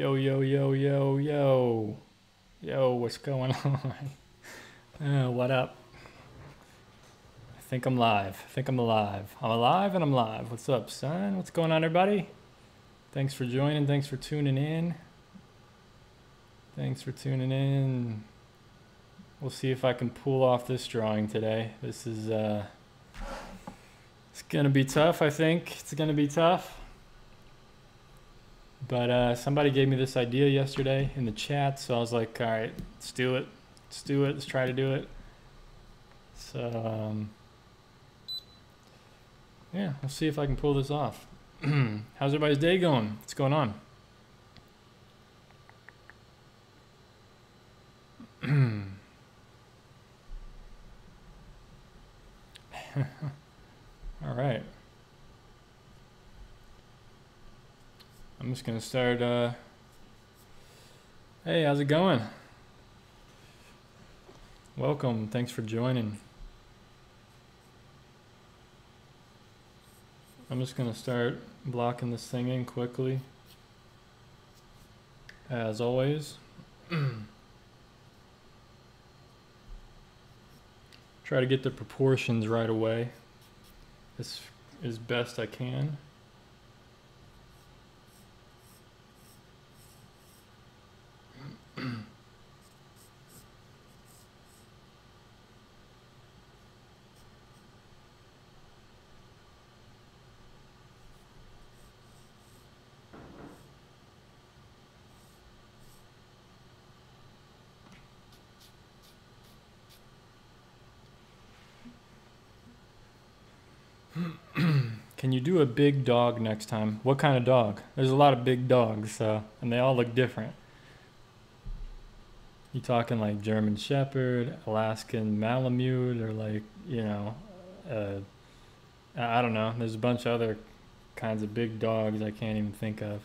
Yo, yo, yo, yo, yo. Yo, what's going on? Uh, what up? I think I'm live. I think I'm alive. I'm alive and I'm live. What's up, son? What's going on, everybody? Thanks for joining. Thanks for tuning in. Thanks for tuning in. We'll see if I can pull off this drawing today. This is, uh, it's gonna be tough, I think. It's gonna be tough. But uh, somebody gave me this idea yesterday in the chat, so I was like, all right, let's do it. Let's do it. Let's try to do it. So, um, yeah, we'll see if I can pull this off. How's everybody's day going? What's going on? All right. I'm just gonna start. Uh, hey, how's it going? Welcome. Thanks for joining. I'm just gonna start blocking this thing in quickly. As always. Try to get the proportions right away as, as best I can. Can you do a big dog next time? What kind of dog? There's a lot of big dogs, uh, and they all look different. You talking like German Shepherd, Alaskan Malamute, or like you know, uh, I I don't know. There's a bunch of other kinds of big dogs I can't even think of.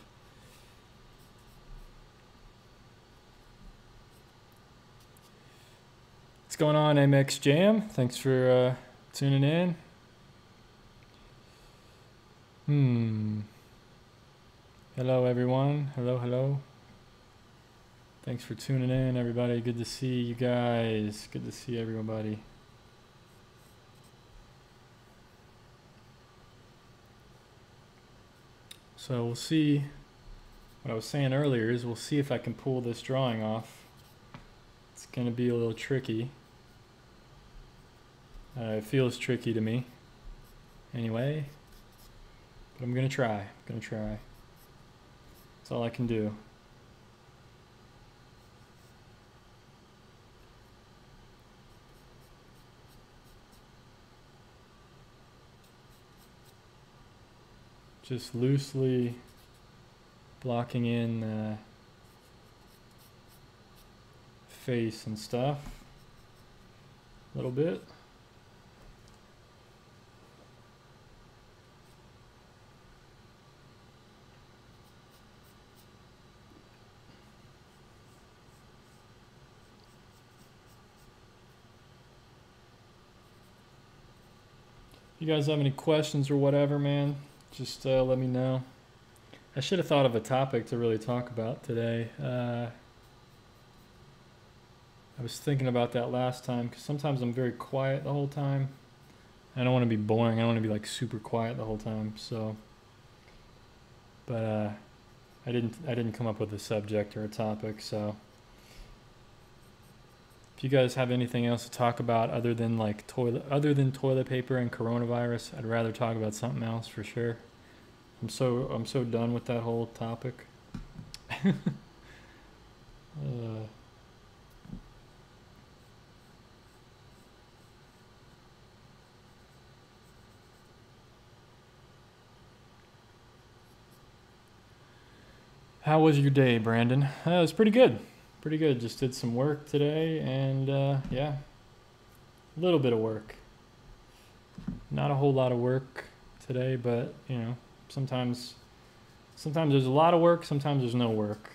What's going on, MX Jam? Thanks for uh, tuning in. Hmm. Hello, everyone. Hello, hello. Thanks for tuning in, everybody. Good to see you guys. Good to see everybody. So we'll see. What I was saying earlier is we'll see if I can pull this drawing off. It's going to be a little tricky. Uh, it feels tricky to me. Anyway, but I'm gonna try. I'm gonna try. That's all I can do. Just loosely blocking in uh, face and stuff a little bit. You guys have any questions or whatever, man, just uh, let me know. I should have thought of a topic to really talk about today. Uh, I was thinking about that last time because sometimes I'm very quiet the whole time. I don't want to be boring. I don't want to be like super quiet the whole time. So, but uh, I didn't. I didn't come up with a subject or a topic. So, if you guys have anything else to talk about other than like toilet, other than toilet paper and coronavirus, I'd rather talk about something else for sure. I'm so I'm so done with that whole topic. uh, How was your day, Brandon? Uh, it was pretty good. Pretty good. Just did some work today, and uh, yeah, a little bit of work. Not a whole lot of work today, but you know, sometimes, sometimes there's a lot of work. Sometimes there's no work.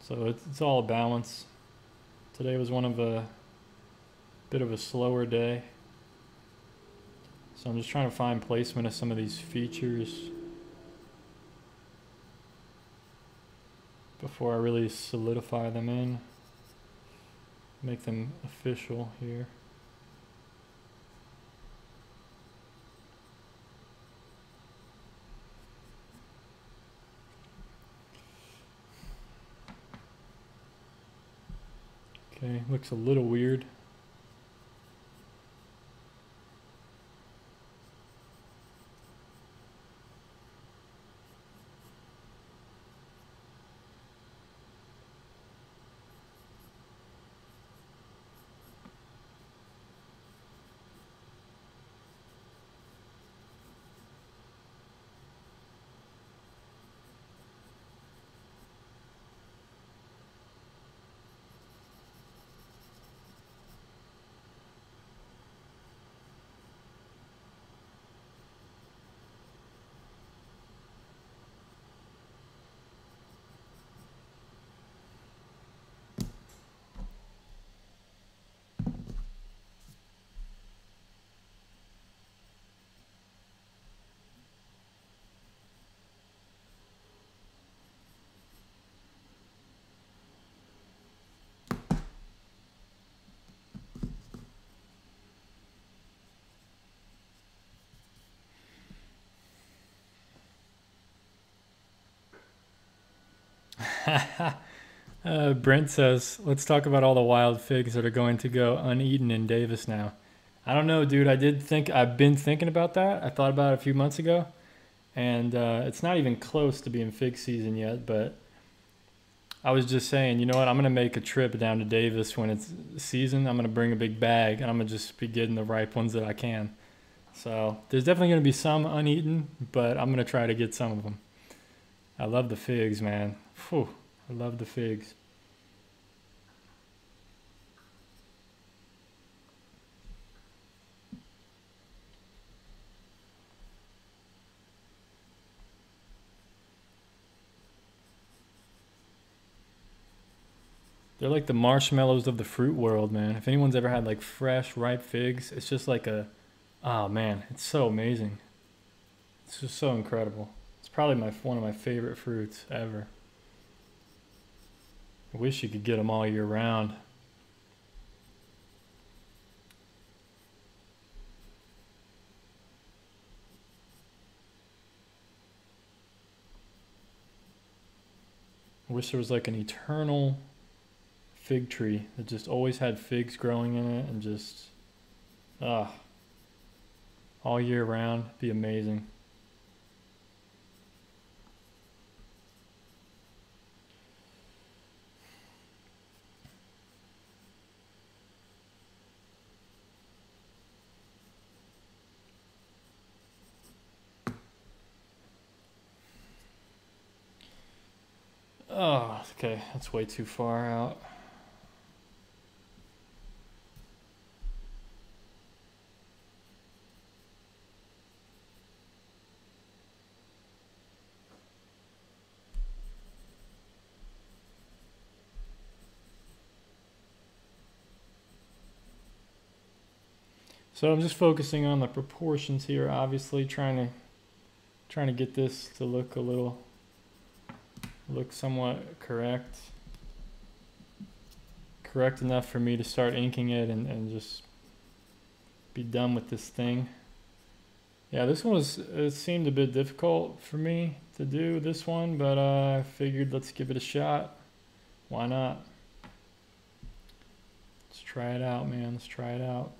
So it's, it's all a balance. Today was one of a bit of a slower day. So I'm just trying to find placement of some of these features. Before I really solidify them in, make them official here. Okay, looks a little weird. uh, Brent says, let's talk about all the wild figs that are going to go uneaten in Davis now. I don't know, dude. I did think, I've been thinking about that. I thought about it a few months ago. And uh, it's not even close to being fig season yet, but I was just saying, you know what? I'm going to make a trip down to Davis when it's season. I'm going to bring a big bag and I'm going to just be getting the ripe ones that I can. So there's definitely going to be some uneaten, but I'm going to try to get some of them. I love the figs, man. I love the figs. They're like the marshmallows of the fruit world, man. If anyone's ever had like fresh, ripe figs, it's just like a, oh man, it's so amazing. It's just so incredible. It's probably my one of my favorite fruits ever. I wish you could get them all year round. I wish there was like an eternal fig tree that just always had figs growing in it and just, ah, all year round. Be amazing. Oh, okay, that's way too far out. So I'm just focusing on the proportions here, obviously trying to trying to get this to look a little look somewhat correct. Correct enough for me to start inking it and, and just be done with this thing. Yeah, this one was, it seemed a bit difficult for me to do this one, but uh, I figured let's give it a shot. Why not? Let's try it out, man. Let's try it out.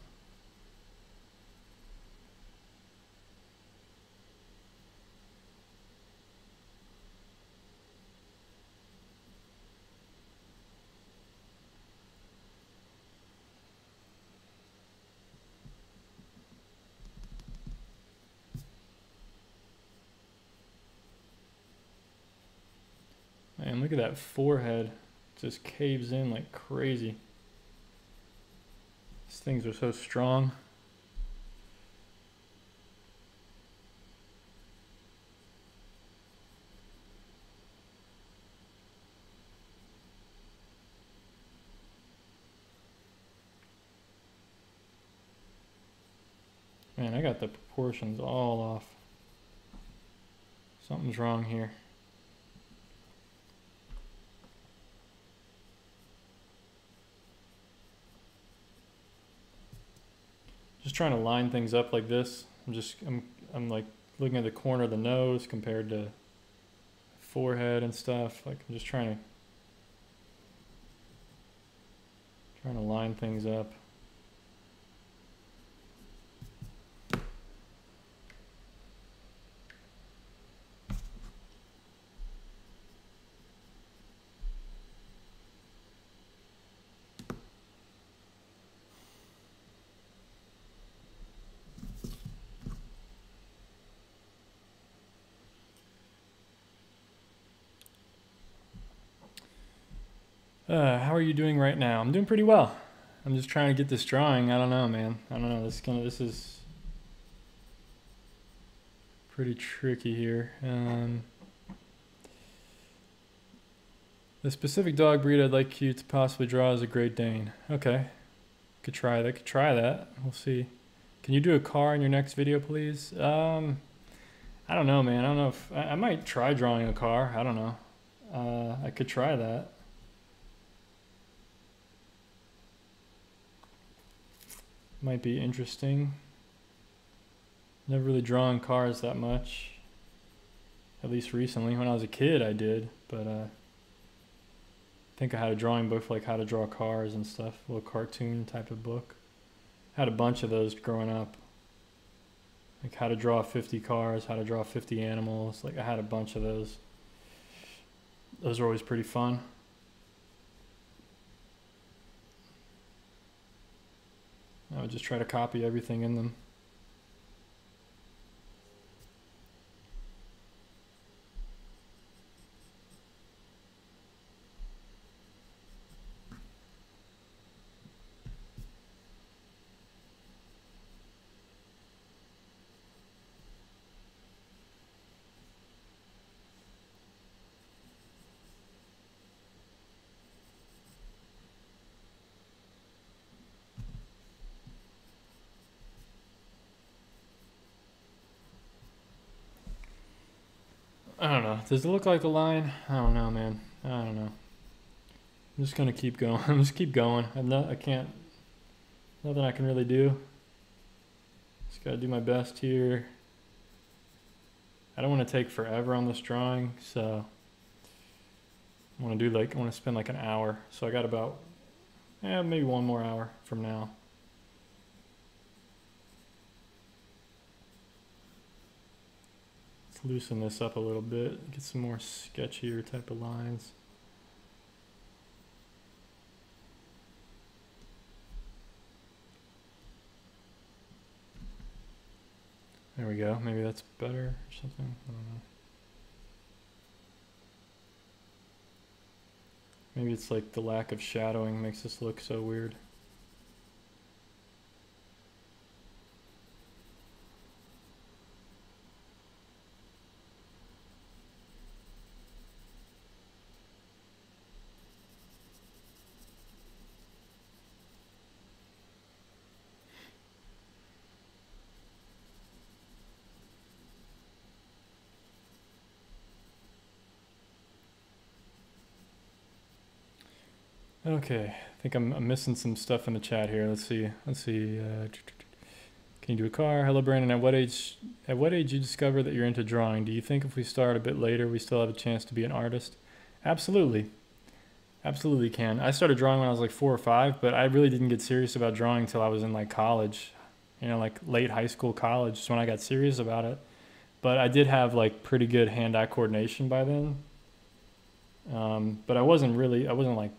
Man, look at that forehead. Just caves in like crazy. These things are so strong. Man, I got the proportions all off. Something's wrong here. Just trying to line things up like this. I'm just I'm I'm like looking at the corner of the nose compared to forehead and stuff. Like I'm just trying to trying to line things up. Uh, how are you doing right now? I'm doing pretty well. I'm just trying to get this drawing. I don't know, man. I don't know. This kind of this is pretty tricky here. Um, the specific dog breed I'd like you to possibly draw is a Great Dane. Okay, could try that. Could try that. We'll see. Can you do a car in your next video, please? Um, I don't know, man. I don't know if I, I might try drawing a car. I don't know. Uh, I could try that. Might be interesting. Never really drawn cars that much. At least recently. When I was a kid, I did, but uh, I think I had a drawing book for like how to draw cars and stuff, a little cartoon type of book. Had a bunch of those growing up. Like how to draw 50 cars, how to draw 50 animals. Like I had a bunch of those. Those were always pretty fun. I would just try to copy everything in them. I don't know. Does it look like a line? I don't know, man. I don't know. I'm just gonna keep going. I'm just keep going. I'm not. I can't. Nothing I can really do. Just gotta do my best here. I don't want to take forever on this drawing, so I want to do like I want to spend like an hour. So I got about, yeah, maybe one more hour from now. Loosen this up a little bit, get some more sketchier type of lines. There we go. Maybe that's better or something. I don't know. Maybe it's like the lack of shadowing makes this look so weird. Okay, I think I'm, I'm missing some stuff in the chat here. Let's see. Let's see. Uh, can you do a car? Hello, Brandon. At what age? At what age you discover that you're into drawing? Do you think if we start a bit later, we still have a chance to be an artist? Absolutely, absolutely can. I started drawing when I was like four or five, but I really didn't get serious about drawing until I was in like college. You know, like late high school, college is when I got serious about it. But I did have like pretty good hand-eye coordination by then. Um, but I wasn't really. I wasn't like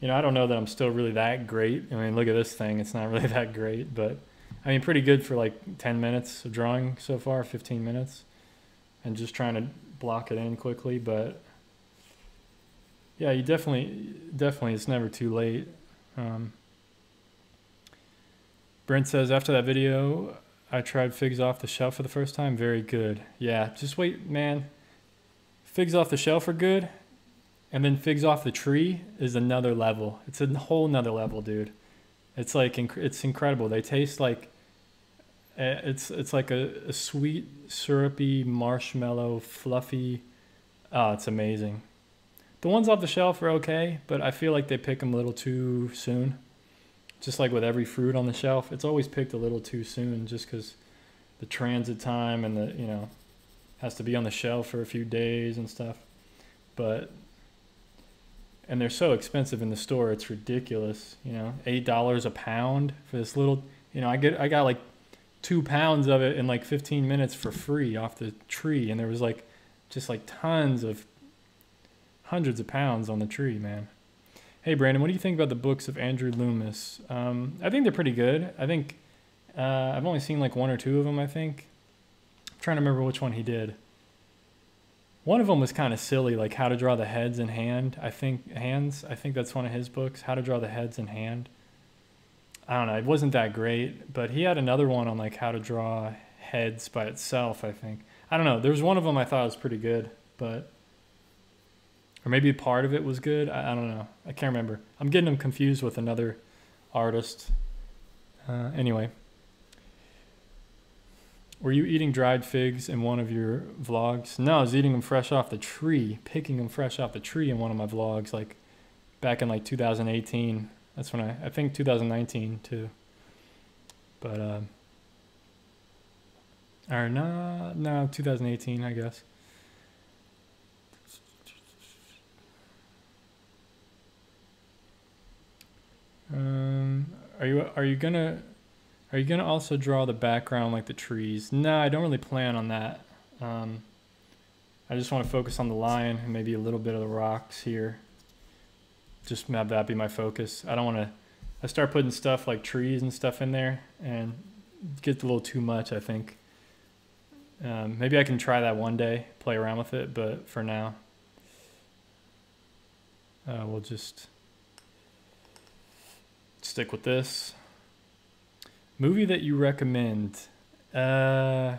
you know, I don't know that I'm still really that great. I mean, look at this thing; it's not really that great, but I mean, pretty good for like 10 minutes of drawing so far, 15 minutes, and just trying to block it in quickly. But yeah, you definitely, definitely, it's never too late. Um, Brent says after that video, I tried figs off the shelf for the first time. Very good. Yeah, just wait, man. Figs off the shelf are good and then figs off the tree is another level. It's a whole nother level, dude. It's like it's incredible. They taste like eh, it's it's like a, a sweet, syrupy, marshmallow, fluffy. Oh, it's amazing. The ones off the shelf are okay, but I feel like they pick them a little too soon. just like with every fruit on the shelf, it's always picked a little too soon just because the transit time and the, you know, has to be on the shelf for a few days and stuff. But, and they're so expensive in the store, it's ridiculous. You know, $8 a pound for this little, you know, I get, I got like two pounds of it in like 15 minutes for free off the tree. And there was like, just like tons of hundreds of pounds on the tree, man. Hey, Brandon, what do you think about the books of Andrew Loomis? Um, I think they're pretty good. I think uh, I've only seen like one or two of them. I think. I'm trying to remember which one he did. One of them was kind of silly, like how to draw the heads in hand. I think hands. I think that's one of his books, how to draw the heads in hand. I don't know. It wasn't that great, but he had another one on like how to draw heads by itself. I think. I don't know. There was one of them I thought was pretty good, but or maybe part of it was good. I, I don't know. I can't remember. I'm getting them confused with another artist. Uh, anyway, were you eating dried figs in one of your vlogs? No, I was eating them fresh off the tree, picking them fresh off the tree in one of my vlogs, like back in like 2018. That's when I, I think 2019 too. But, uh, or no, no, 2018, I guess. Um, are you are you gonna are you gonna also draw the background like the trees? No, I don't really plan on that. Um, I just want to focus on the line and maybe a little bit of the rocks here. Just have that be my focus. I don't want to. I start putting stuff like trees and stuff in there, and gets a little too much. I think. Um, maybe I can try that one day, play around with it, but for now, uh, we'll just stick with this. Movie that you recommend? Uh,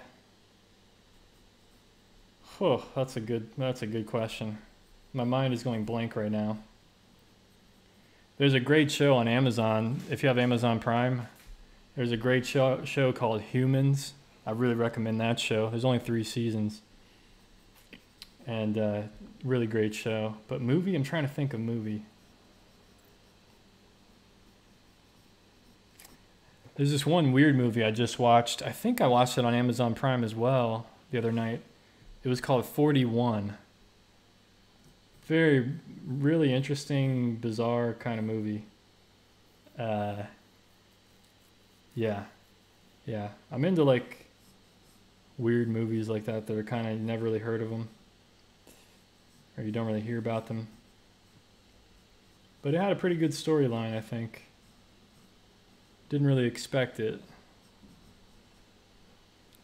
oh, that's a good. That's a good question. My mind is going blank right now. There's a great show on Amazon. If you have Amazon Prime, there's a great show show called Humans. I really recommend that show. There's only three seasons, and uh, really great show. But movie, I'm trying to think of movie. There's this one weird movie I just watched. I think I watched it on Amazon Prime as well the other night. It was called 41. Very, really interesting, bizarre kind of movie. Uh, yeah. Yeah. I'm into like weird movies like that that are kind of never really heard of them or you don't really hear about them. But it had a pretty good storyline, I think. Didn't really expect it.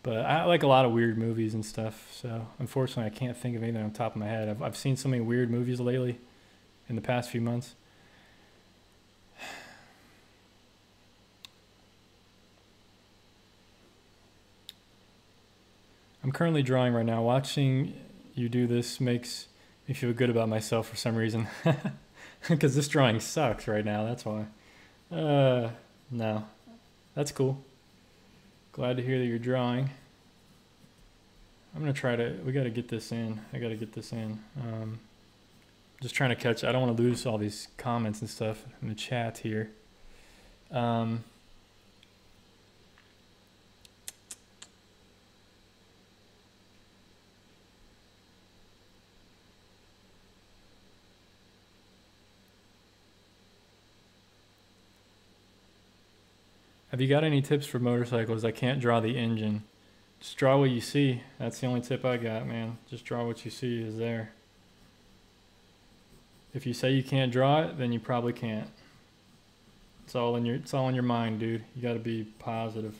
But I like a lot of weird movies and stuff. So unfortunately, I can't think of anything on top of my head. I've, I've seen so many weird movies lately in the past few months. I'm currently drawing right now. Watching you do this makes me feel good about myself for some reason. Because this drawing sucks right now, that's why. Uh, no, that's cool. Glad to hear that you're drawing. I'm gonna try to. We got to get this in. I got to get this in. Um, just trying to catch. I don't want to lose all these comments and stuff in the chat here. Um, Have you got any tips for motorcycles? I can't draw the engine. Just draw what you see. That's the only tip I got, man. Just draw what you see is there. If you say you can't draw it, then you probably can't. It's all in your it's all in your mind, dude. You got to be positive.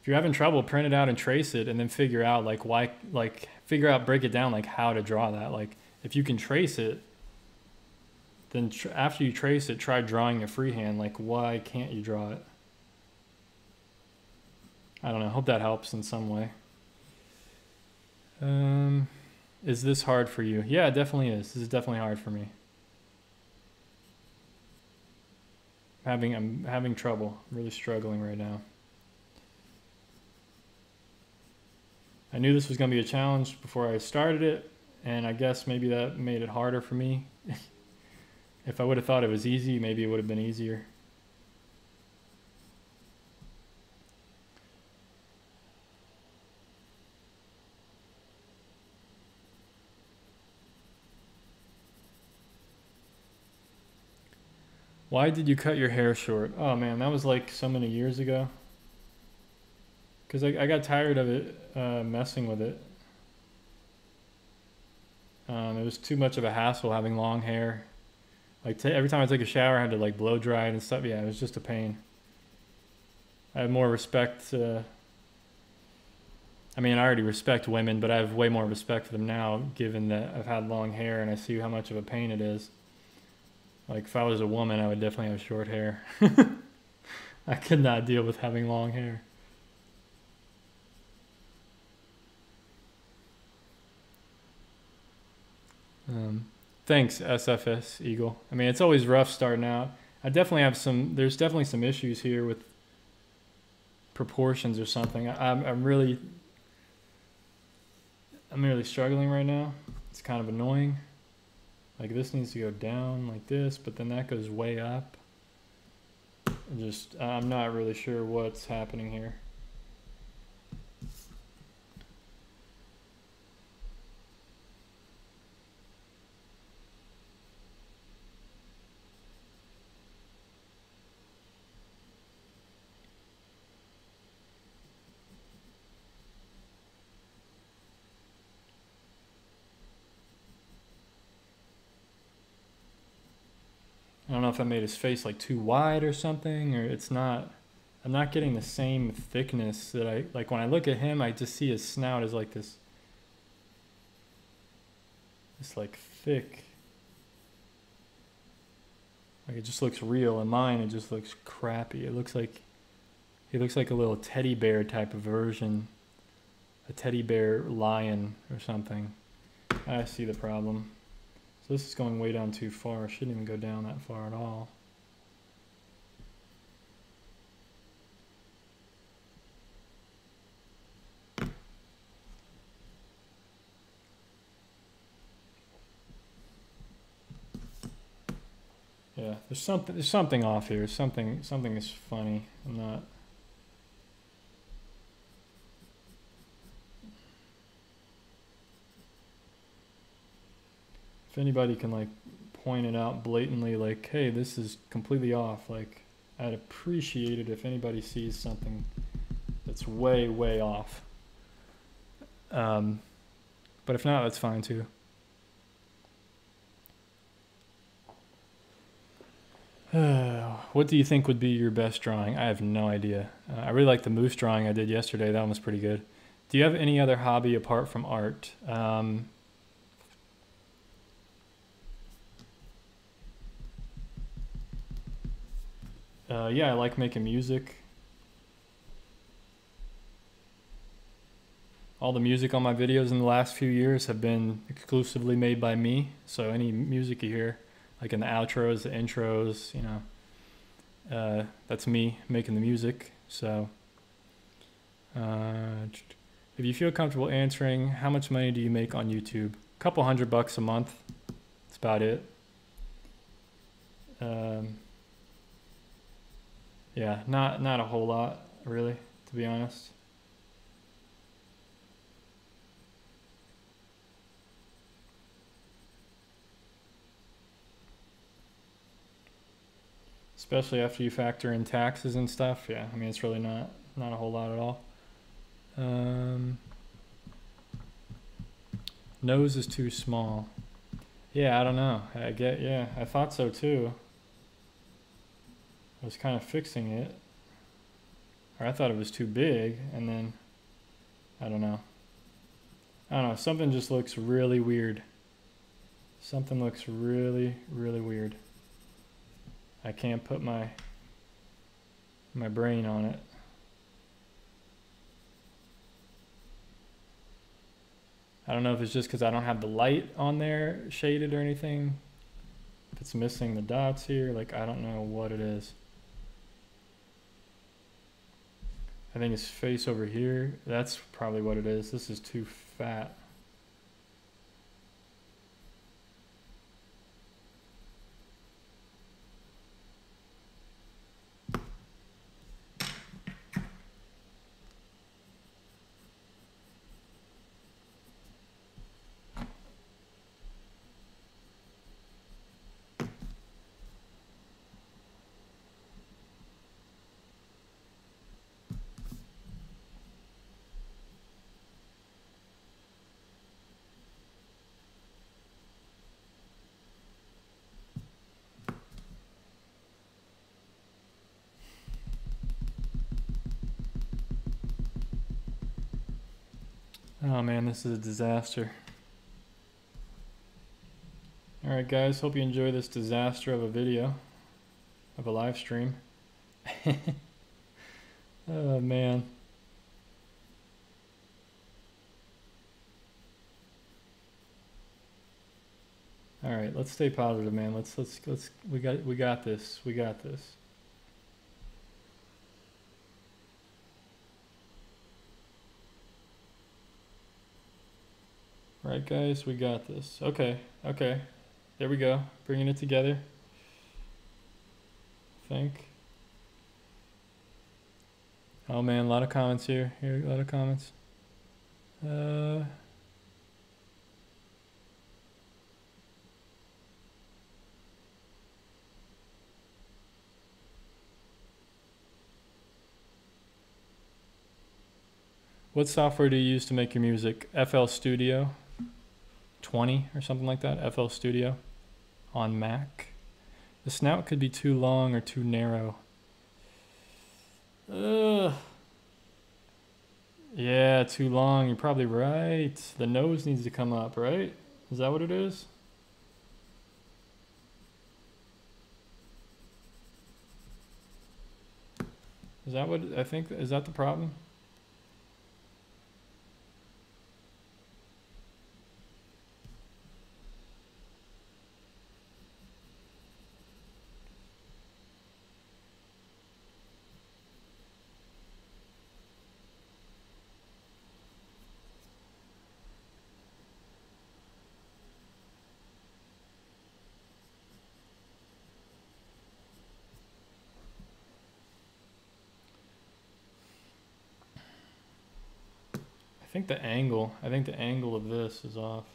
If you're having trouble, print it out and trace it and then figure out like why like figure out break it down like how to draw that. Like if you can trace it, then after you trace it, try drawing a freehand. Like, why can't you draw it? I don't know. Hope that helps in some way. Um, is this hard for you? Yeah, it definitely is. This is definitely hard for me. Having I'm having trouble. I'm really struggling right now. I knew this was going to be a challenge before I started it, and I guess maybe that made it harder for me If I would have thought it was easy, maybe it would have been easier. Why did you cut your hair short? Oh man, that was like so many years ago. Because I, I got tired of it uh, messing with it. Um, it was too much of a hassle having long hair. Like t- every time I took a shower, I had to like blow dry it and stuff. Yeah, it was just a pain. I have more respect. Uh, I mean, I already respect women, but I have way more respect for them now, given that I've had long hair and I see how much of a pain it is. Like if I was a woman, I would definitely have short hair. I could not deal with having long hair. Um, thanks, SFS Eagle. I mean, it's always rough starting out. I definitely have some. There's definitely some issues here with proportions or something. I, I'm I'm really I'm really struggling right now. It's kind of annoying. Like this needs to go down like this, but then that goes way up. Just I'm not really sure what's happening here. I made his face like too wide or something, or it's not. I'm not getting the same thickness that I like when I look at him. I just see his snout as like this, this like thick. Like it just looks real, and mine it just looks crappy. It looks like he looks like a little teddy bear type of version, a teddy bear lion or something. I see the problem. This is going way down too far. Shouldn't even go down that far at all. Yeah, there's something there's something off here. Something something is funny. I'm not if anybody can like point it out blatantly like hey this is completely off like i'd appreciate it if anybody sees something that's way way off. Um, but if not that's fine too. What do you think would be your best drawing? I have no idea. Uh, i really like the moose drawing i did yesterday. That one was pretty good. Do you have any other hobby apart from art? Um, Uh, yeah, I like making music. All the music on my videos in the last few years have been exclusively made by me. So any music you hear, like in the outros, the intros, you know, uh, that's me making the music. So uh, if you feel comfortable answering, how much money do you make on YouTube? A couple hundred bucks a month. That's about it. Um, yeah, not not a whole lot, really, to be honest. Especially after you factor in taxes and stuff. Yeah, I mean it's really not not a whole lot at all. Um, nose is too small. Yeah, I don't know. I get yeah, I thought so too. I was kind of fixing it. Or I thought it was too big, and then, I don't know. I don't know, something just looks really weird. Something looks really, really weird. I can't put my my brain on it. I don't know if it's just because I don't have the light on there shaded or anything. If it's missing the dots here, like I don't know what it is. I think his face over here, that's probably what it is. This is too fat. Oh man, this is a disaster. Alright guys, hope you enjoy this disaster of a video. Of a live stream. oh man. Alright, let's stay positive, man. Let's let's let's we got we got this. We got this. Right, guys, we got this. Okay, okay. There we go. Bringing it together. I think. Oh man, a lot of comments here. Here, a lot of comments. Uh. What software do you use to make your music? FL Studio 20 or something like that, FL Studio on Mac. The snout could be too long or too narrow. Ugh. Yeah, too long. You're probably right. The nose needs to come up, right? Is that what it is? Is that what I think? Is that the problem? Think the angle, I think the angle of this is off.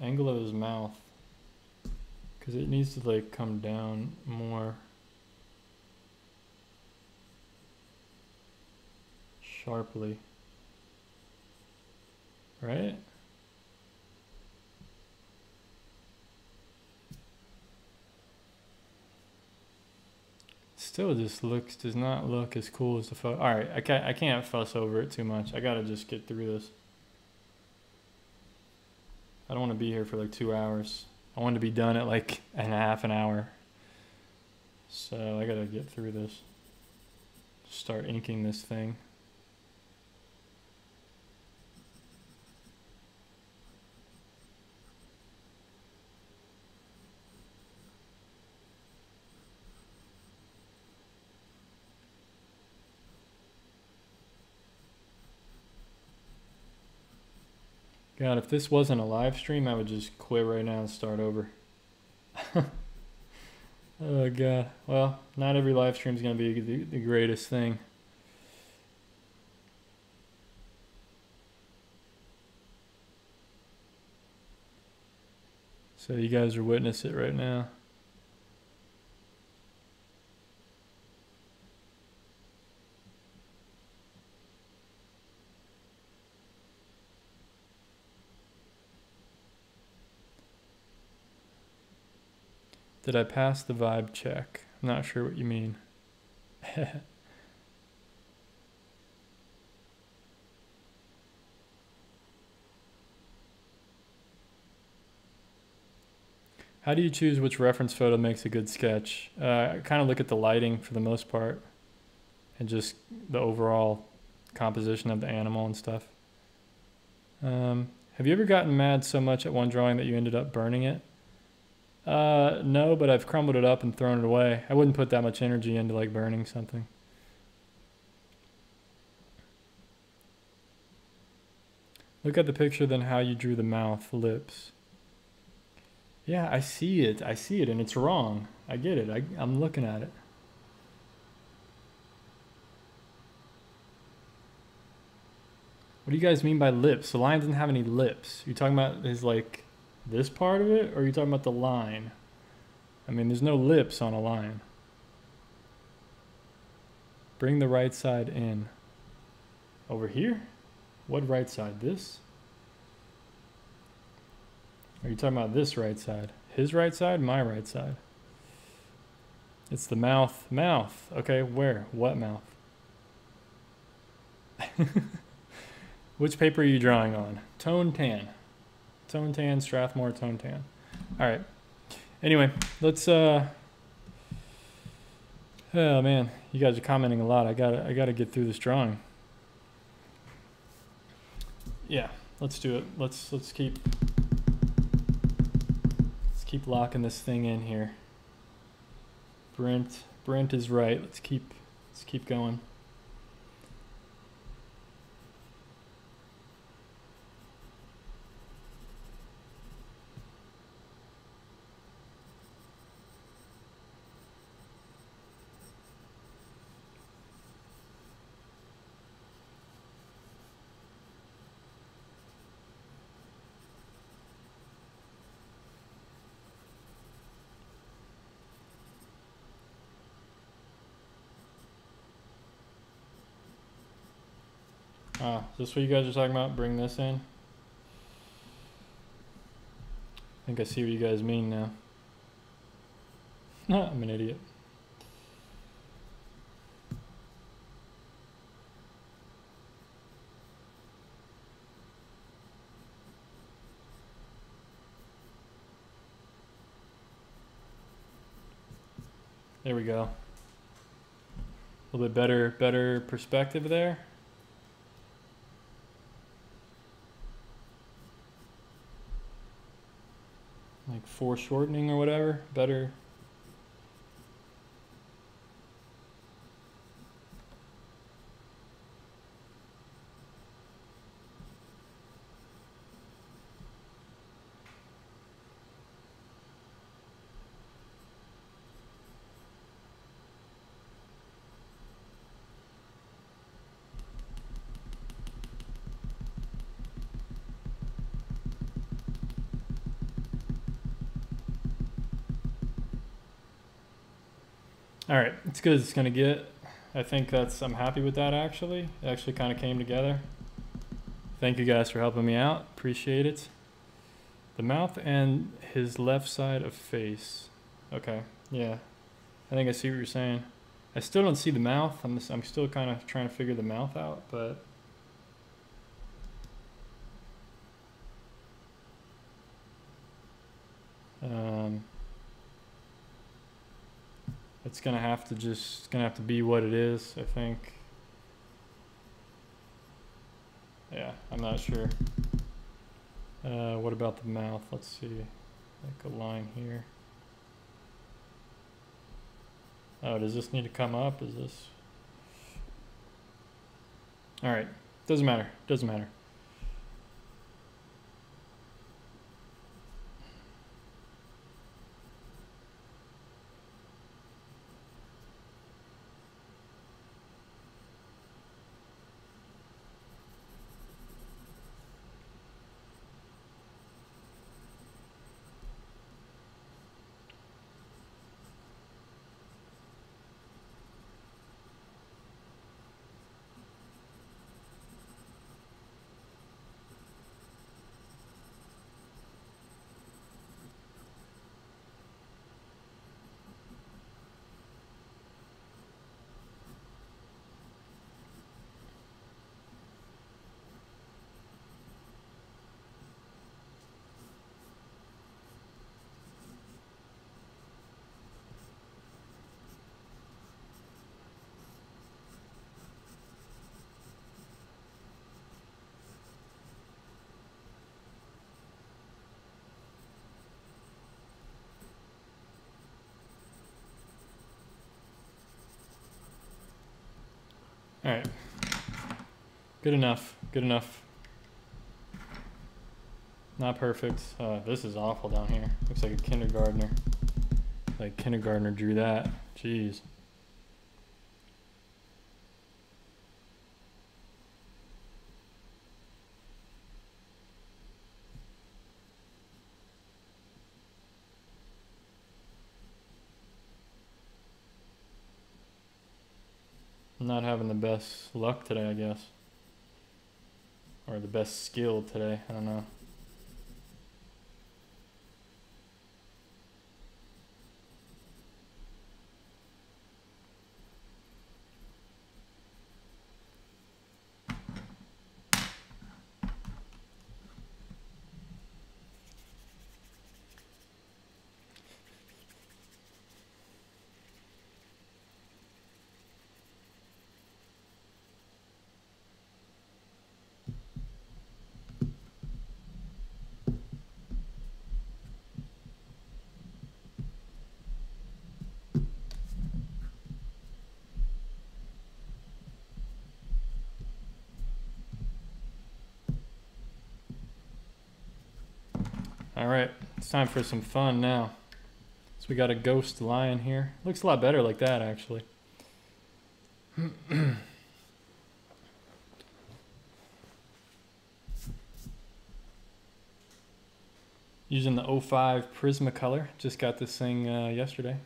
Angle of his mouth. Because it needs to like come down more. Sharply. Right? Still just looks, does not look as cool as the photo. Alright, I can't, I can't fuss over it too much. I gotta just get through this. I don't want to be here for like two hours. I want to be done at like a half an hour. So I gotta get through this. Start inking this thing. God, if this wasn't a live stream, I would just quit right now and start over. oh God. Well, not every live stream is gonna be the, the greatest thing. So you guys are witness it right now. Did I pass the vibe check? I'm not sure what you mean. How do you choose which reference photo makes a good sketch? Uh, I kind of look at the lighting for the most part and just the overall composition of the animal and stuff. Um, have you ever gotten mad so much at one drawing that you ended up burning it? Uh, no, but I've crumbled it up and thrown it away. I wouldn't put that much energy into like burning something. Look at the picture, then how you drew the mouth, lips. Yeah, I see it. I see it, and it's wrong. I get it. I, I'm looking at it. What do you guys mean by lips? The lion doesn't have any lips. You're talking about his like this part of it, or are you talking about the line? I mean, there's no lips on a line. Bring the right side in. Over here? What right side? This? Are you talking about this right side? His right side? My right side? It's the mouth. Mouth. Okay, where? What mouth? Which paper are you drawing on? Tone tan. Tone tan, Strathmore tone tan. All right. Anyway, let's uh Oh man, you guys are commenting a lot. I got to I got to get through this drawing. Yeah, let's do it. Let's let's keep let's keep locking this thing in here. Brent Brent is right. Let's keep let's keep going. Ah, is this what you guys are talking about? Bring this in? I think I see what you guys mean now. I'm an idiot. There we go. A little bit better, better perspective there. like foreshortening or whatever, better. All right, it's good it's gonna get. I think that's, I'm happy with that actually. It actually kind of came together. Thank you guys for helping me out. Appreciate it. The mouth and his left side of face. Okay, yeah. I think I see what you're saying. I still don't see the mouth. I'm, just, I'm still kind of trying to figure the mouth out, but it's gonna have to just gonna have to be what it is, I think. Yeah, I'm not sure. Uh, what about the mouth? Let's see, like a line here. Oh, does this need to come up? Is this? All right, doesn't matter, doesn't matter. All right. Good enough. Good enough. Not perfect. Uh, this is awful down here. Looks like a kindergartner. Like kindergartner drew that. Jeez. not having the best luck today, I guess. Or the best skill today. I don't know. All right, it's time for some fun now. So we got a ghost lion here. Looks a lot better like that, actually. Using the 05 Prismacolor. Just got this thing uh, yesterday,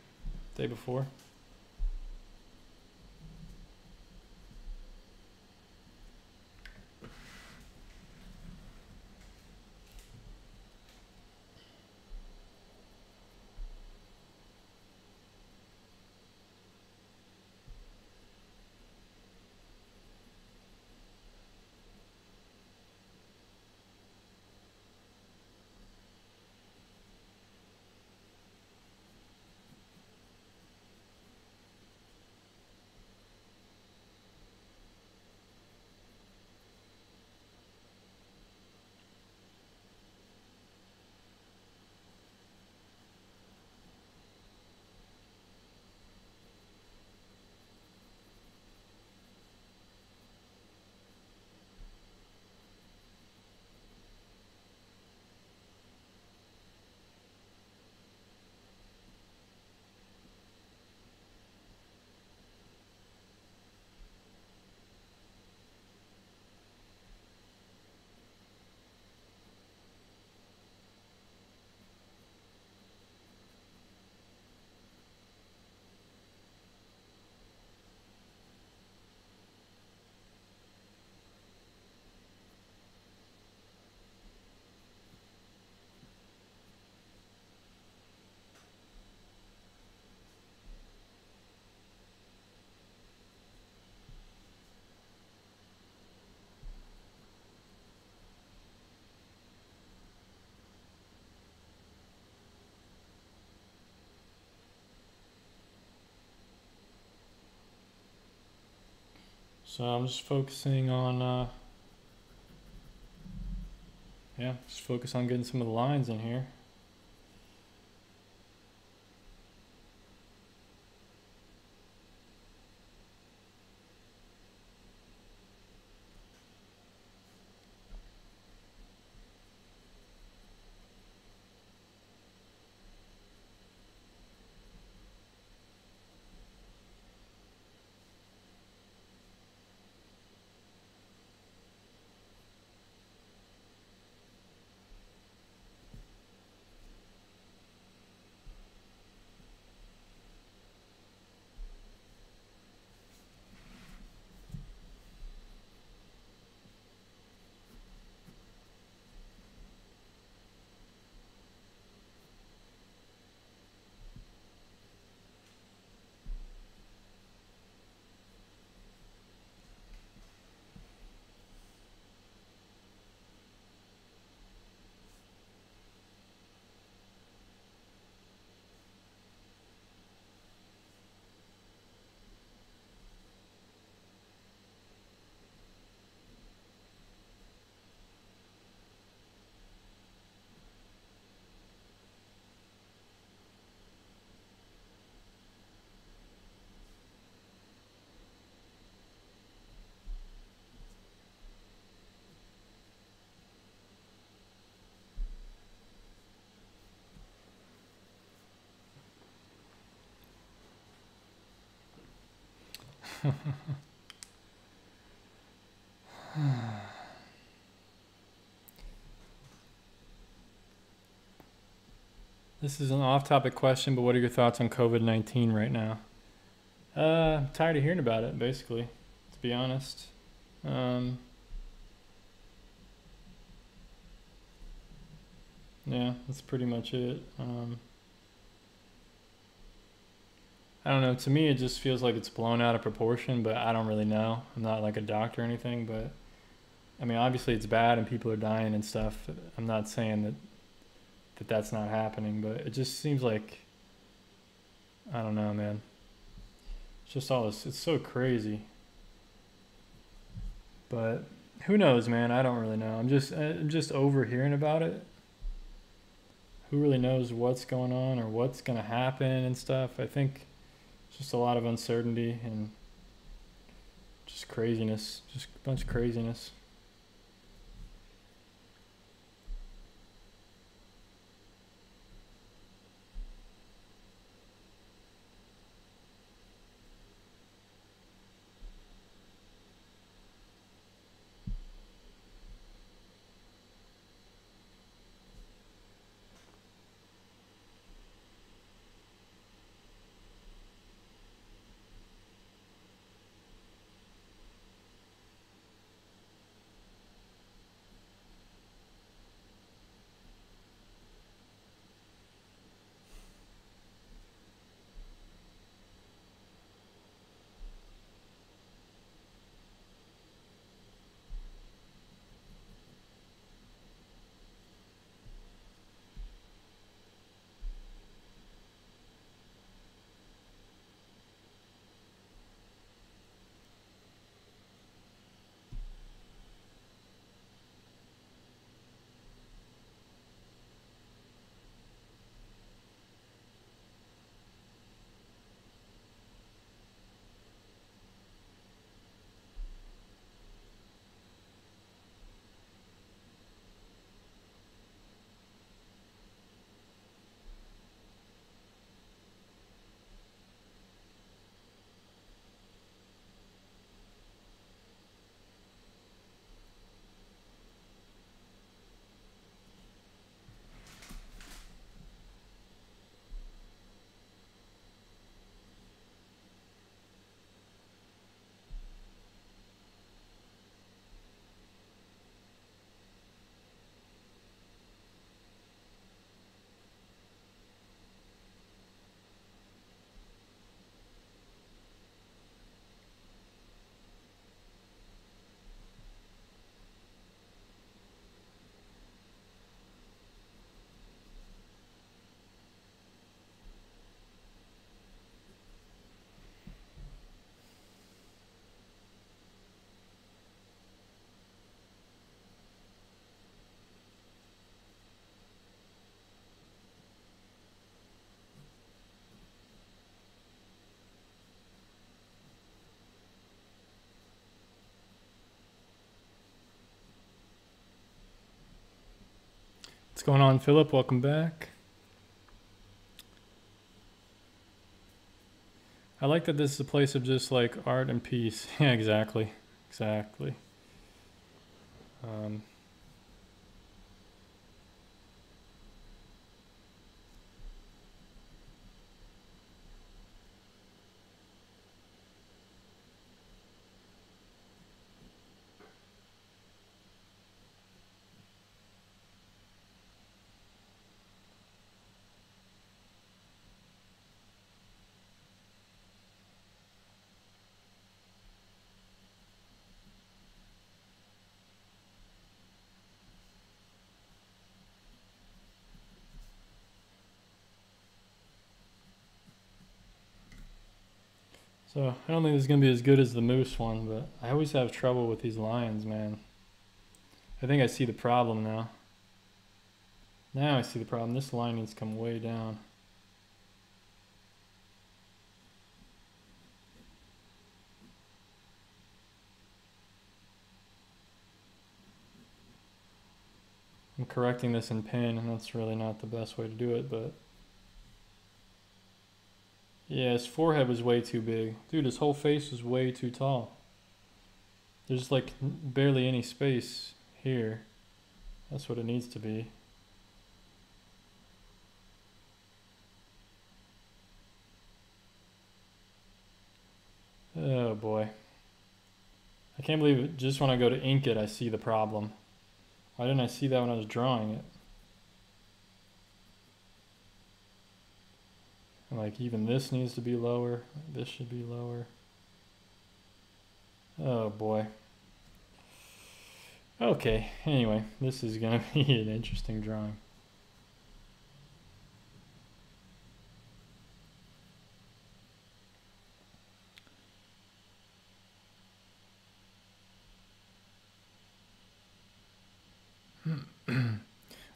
day before. So I'm just focusing on, uh, yeah, just focus on getting some of the lines in here. This is an off-topic question, but what are your thoughts on COVID-19 right now? Uh, I'm tired of hearing about it, basically, to be honest. Um, yeah, that's pretty much it. Um, I don't know. To me, it just feels like it's blown out of proportion, but I don't really know. I'm not like a doctor or anything, but I mean, obviously it's bad and people are dying and stuff. I'm not saying that that that's not happening, but it just seems like I don't know, man. It's just all this. It's so crazy. But who knows, man? I don't really know. I'm just I'm just overhearing about it. Who really knows what's going on or what's gonna happen and stuff? I think just a lot of uncertainty and just craziness, just a bunch of craziness. What's going on, Philip? Welcome back. I like that this is a place of just like art and peace. Yeah, exactly. Exactly. Um, So I don't think this is gonna be as good as the moose one, but I always have trouble with these lines, man. I think I see the problem now. Now I see the problem. This line needs to come way down. I'm correcting this in pen, and that's really not the best way to do it, but yeah, his forehead was way too big. Dude, his whole face was way too tall. There's like barely any space here. That's what it needs to be. Oh boy. I can't believe it. Just when I go to ink it, I see the problem. Why didn't I see that when I was drawing it? Like even this needs to be lower. This should be lower. Oh boy. Okay, anyway, this is going to be an interesting drawing.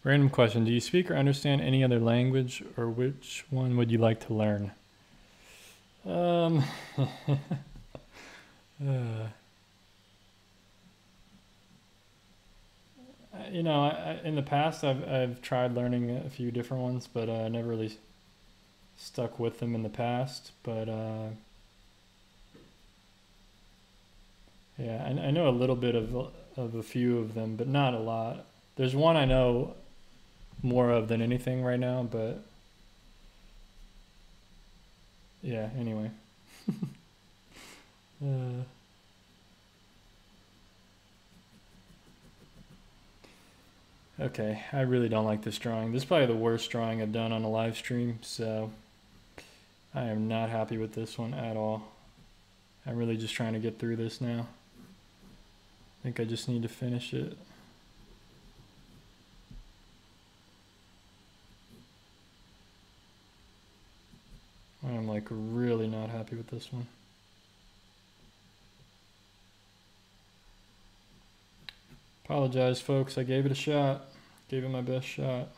Random question. Do you speak or understand any other language, or which one would you like to learn? Um, uh, you know, I, in the past, I've, I've tried learning a few different ones, but I uh, never really stuck with them in the past. But uh, yeah, I, I know a little bit of, of a few of them, but not a lot. There's one I know more of than anything right now, but yeah, anyway. uh, okay, I really don't like this drawing. This is probably the worst drawing I've done on a live stream, so I am not happy with this one at all. I'm really just trying to get through this now. I think I just need to finish it. I'm like really not happy with this one. Apologize, folks. I gave it a shot. Gave it my best shot.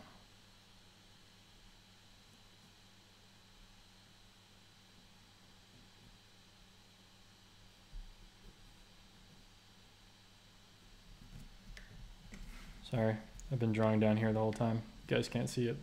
Sorry, I've been drawing down here the whole time. You guys can't see it.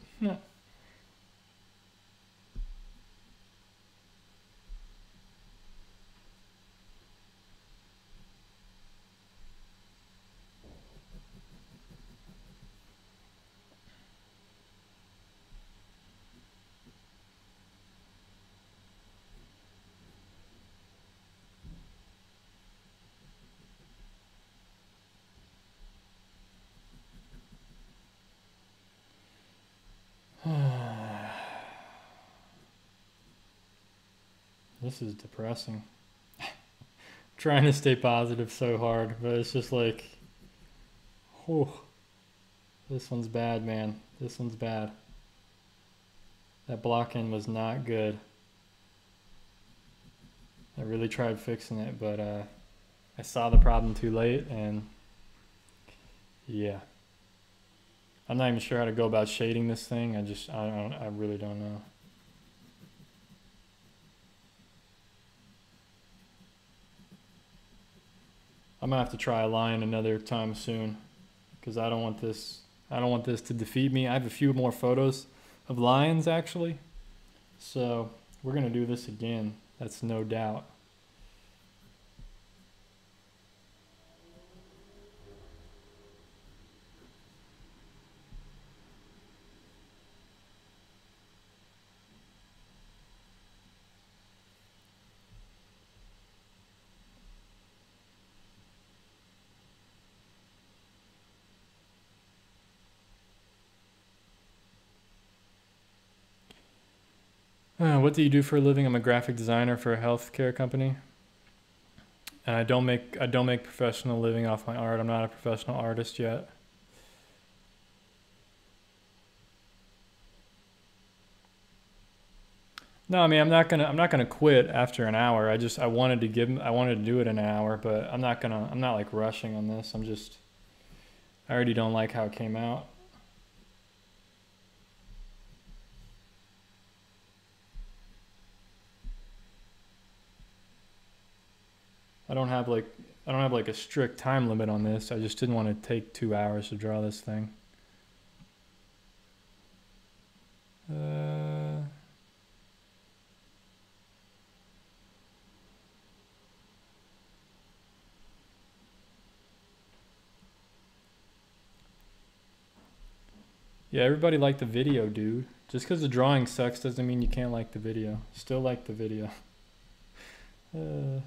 This is depressing. Trying to stay positive so hard, but it's just like, whew. This one's bad, man. This one's bad. That blocking was not good. I really tried fixing it, but uh, I saw the problem too late, and yeah. I'm not even sure how to go about shading this thing. I just, I don't, I really don't know. I'm gonna have to try a line another time soon because I don't want this I don't want this to defeat me. I have a few more photos of lions actually. So we're to do this again. That's no doubt. Uh, what do you do for a living? I'm a graphic designer for a healthcare company. And I don't make I don't make professional living off my art. I'm not a professional artist yet. No, I mean I'm not gonna I'm not gonna quit after an hour. I just I wanted to give I wanted to do it in an hour, but I'm not gonna I'm not like rushing on this. I'm just I already don't like how it came out. I don't have like I don't have like a strict time limit on this. I just didn't want to take two hours to draw this thing. Uh, yeah, everybody liked the video, dude. Just because the drawing sucks doesn't mean you can't like the video. Still like the video. Uh,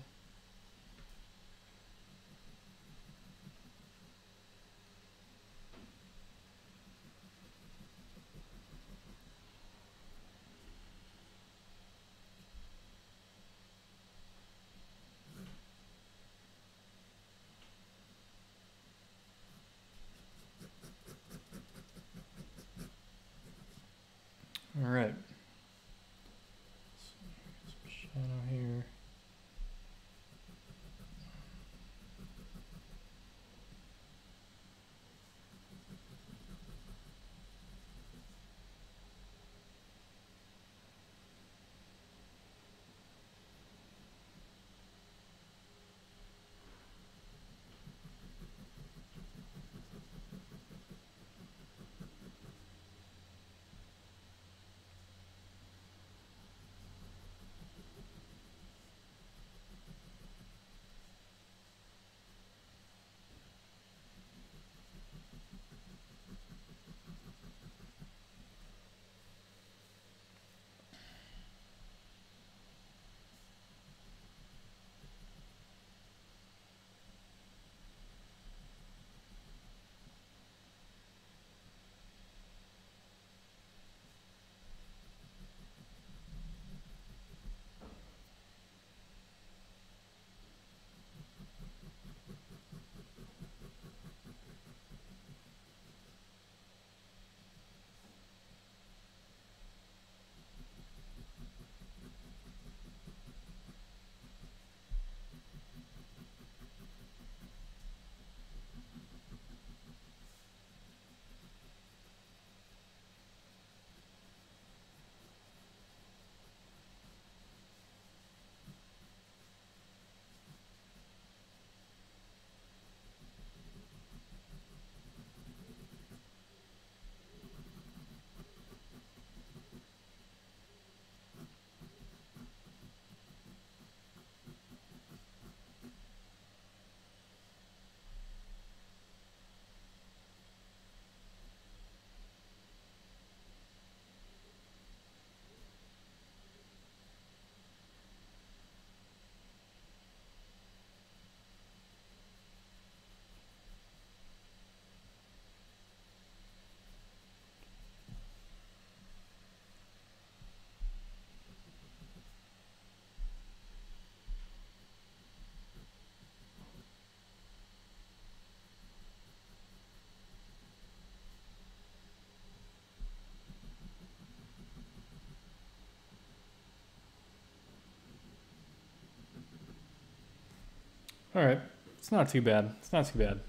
All right. It's not too bad. It's not too bad.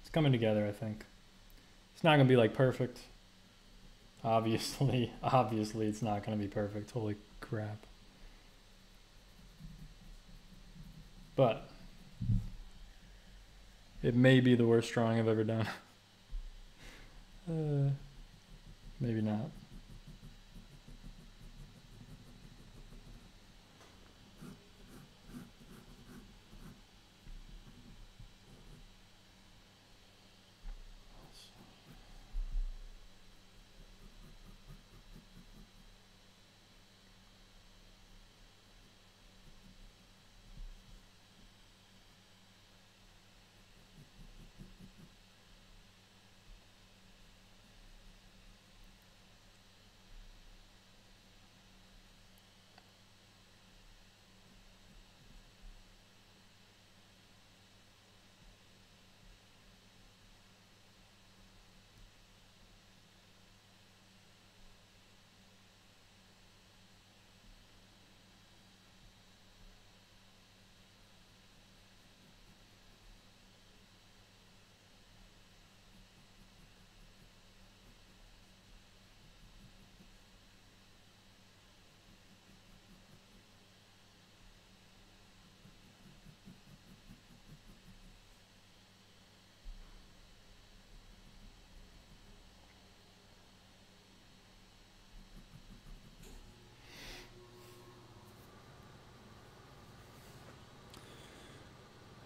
It's coming together, I think. It's not going to be like perfect. Obviously, obviously it's not going to be perfect. Holy crap. But it may be the worst drawing I've ever done. Uh, maybe not.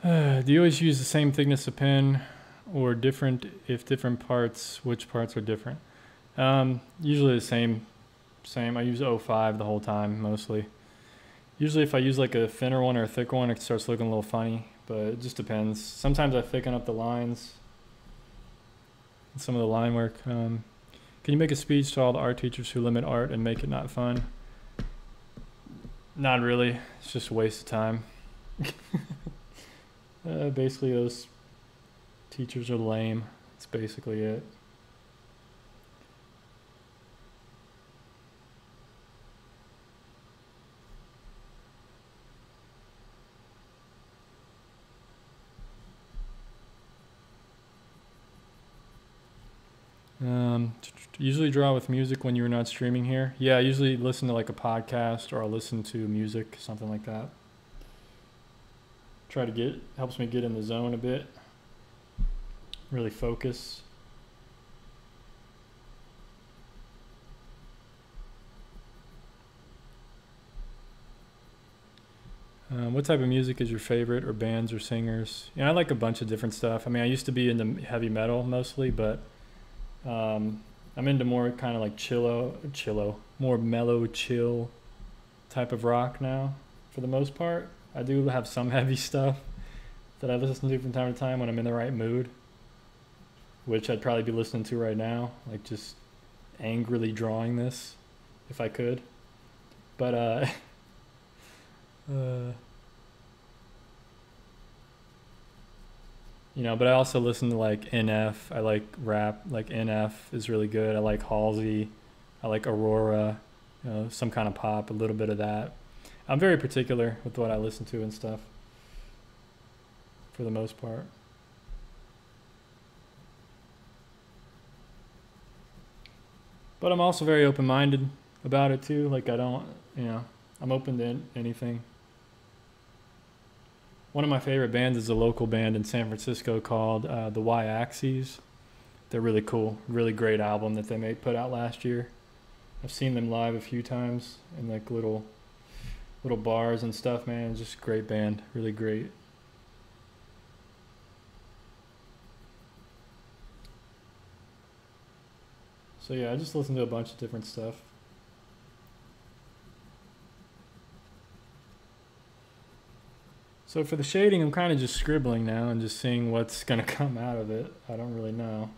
Uh, do you always use the same thickness of pen or different if different parts, which parts are different? Um, usually the same, same. I use 05 the whole time mostly. Usually if I use like a thinner one or a thicker one, it starts looking a little funny, but it just depends. Sometimes I thicken up the lines, some of the line work. Um, can you make a speech to all the art teachers who limit art and make it not fun? Not really. It's just a waste of time. Uh, basically, those teachers are lame. That's basically it. Um, usually draw with music when you're not streaming here. Yeah, I usually listen to like a podcast or I'll listen to music, something like that try to get helps me get in the zone a bit. Really focus. Um, what type of music is your favorite or bands or singers? Yeah i like a bunch of different stuff. I mean i used to be into heavy metal mostly but um, i'm into more kind of like chillo chillo more mellow chill type of rock now for the most part I do have some heavy stuff that I listen to from time to time when I'm in the right mood, which I'd probably be listening to right now, like just angrily drawing this if I could. But uh, uh you know, but I also listen to like NF. I like rap. Like NF is really good. I like Halsey. I like Aurora. You know, some kind of pop, a little bit of that. I'm very particular with what I listen to and stuff for the most part. But I'm also very open minded about it too. Like, I don't, you know, I'm open to anything. One of my favorite bands is a local band in San Francisco called uh, the Y Axes. They're really cool, really great album that they made put out last year. I've seen them live a few times in like little little bars and stuff, man. Just great band, really great. So yeah, I just listen to a bunch of different stuff. So for the shading, I'm kind of just scribbling now and just seeing what's going to come out of it. I don't really know.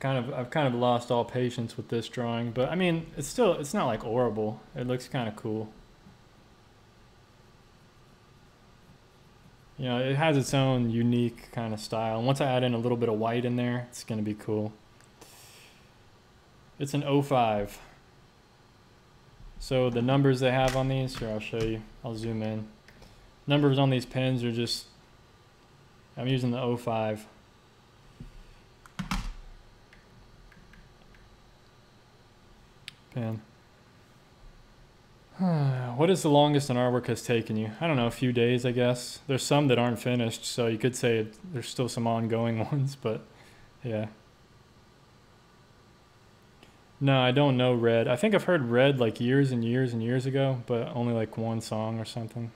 Kind of I've kind of lost all patience with this drawing, but I mean it's still it's not like horrible. It looks kind of cool. You know, it has its own unique kind of style. And once I add in a little bit of white in there, it's going to be cool. It's an 05. So the numbers they have on these, here I'll show you. I'll zoom in. Numbers on these pens are just I'm using the 05. Pen. what is the longest an artwork has taken you? I don't know, a few days, I guess. There's some that aren't finished, so you could say there's still some ongoing ones, but yeah. No, I don't know Red. I think I've heard Red like years and years and years ago, but only like one song or something.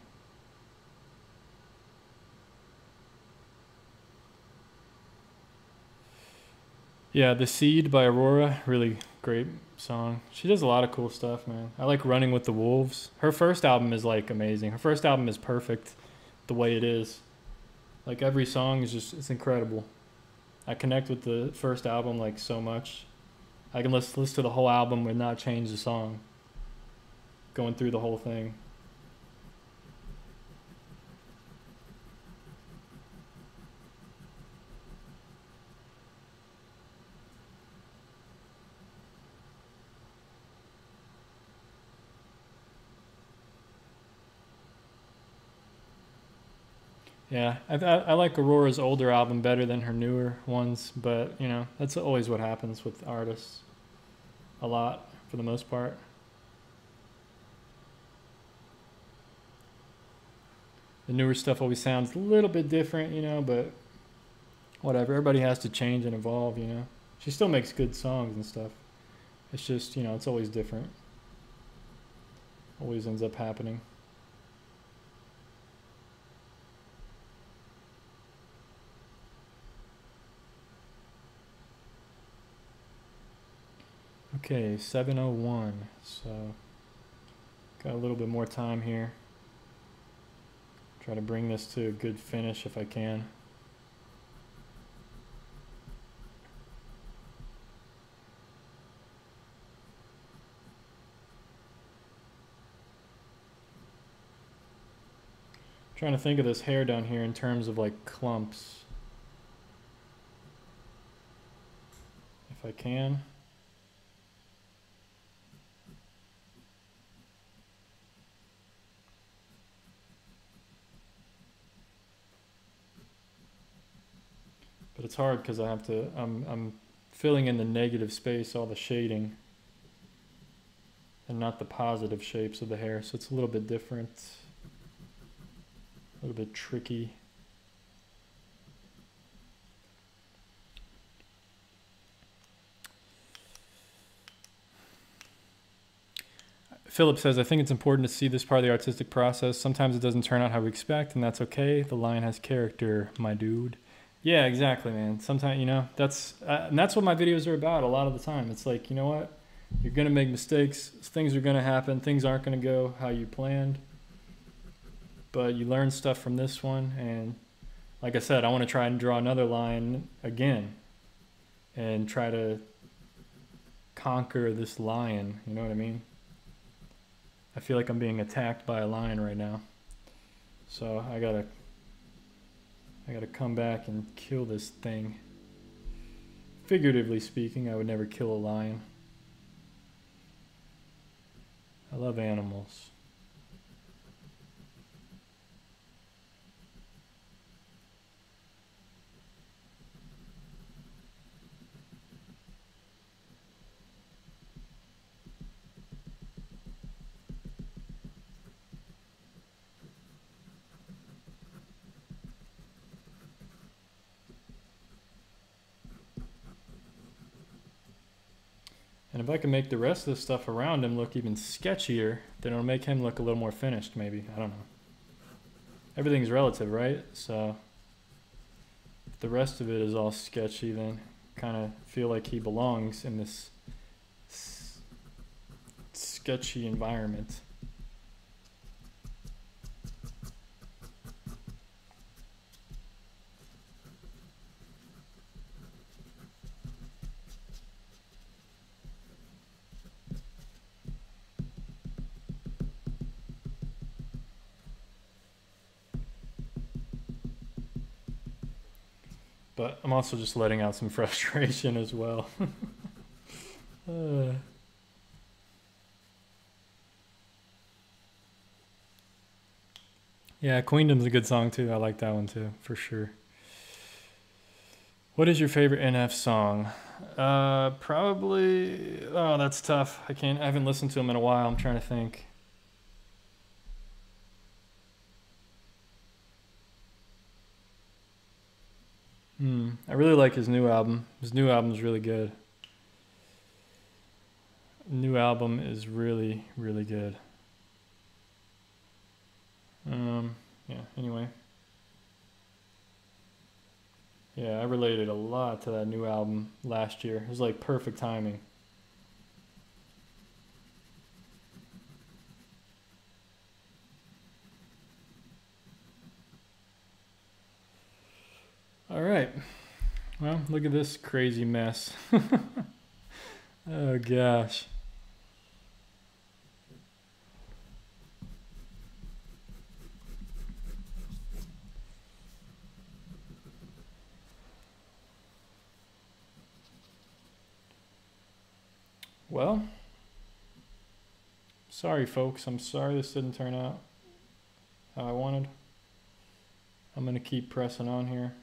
Yeah, The Seed by Aurora, really great song. She does a lot of cool stuff, man. I like Running with the Wolves. Her first album is like amazing. Her first album is perfect the way it is. Like every song is just it's incredible. I connect with the first album like so much. I can listen, listen to the whole album and not change the song. Going through the whole thing. Yeah, I, I, like Aurora's older album better than her newer ones, but you know that's always what happens with artists. A lot, for the most part. The newer stuff always sounds a little bit different, you know, but whatever. Everybody has to change and evolve, you know. She still makes good songs and stuff. It's just, you know, it's always different. Always ends up happening. Okay, 701. So, got a little bit more time here. Try to bring this to a good finish if I can. Trying to think of this hair down here in terms of like clumps. If I can. But it's hard because I have to, I'm, I'm filling in the negative space, all the shading, and not the positive shapes of the hair. So it's a little bit different, a little bit tricky. Philip says, I think it's important to see this part of the artistic process. Sometimes it doesn't turn out how we expect, and that's okay. The line has character, my dude. Yeah, exactly, man. Sometimes you know that's uh, and that's what my videos are about. A lot of the time, it's like you know what, you're gonna make mistakes. Things are gonna happen. Things aren't gonna go how you planned. But you learn stuff from this one, and like I said, I want to try and draw another line again, and try to conquer this lion. You know what I mean? I feel like I'm being attacked by a lion right now. So I gotta I gotta come back and kill this thing. Figuratively speaking, I would never kill a lion. I love animals. And if I can make the rest of the stuff around him look even sketchier, then it'll make him look a little more finished, maybe. I don't know. Everything's relative, right? So if the rest of it is all sketchy, then kind of feel like he belongs in this sketchy environment. but I'm also just letting out some frustration as well. uh. Yeah, Queendom's a good song too. I like that one too, for sure. What is your favorite NF song? Uh, probably. Oh, that's tough. I can't. I haven't listened to him in a while. I'm trying to think. Hmm. I really like his new album. His new album is really good. New album is really, really good. Um. Yeah. Anyway. Yeah, I related a lot to that new album last year. It was like perfect timing. All right. Well, look at this crazy mess. oh gosh. Well, sorry, folks. I'm sorry this didn't turn out how I wanted. I'm going to keep pressing on here.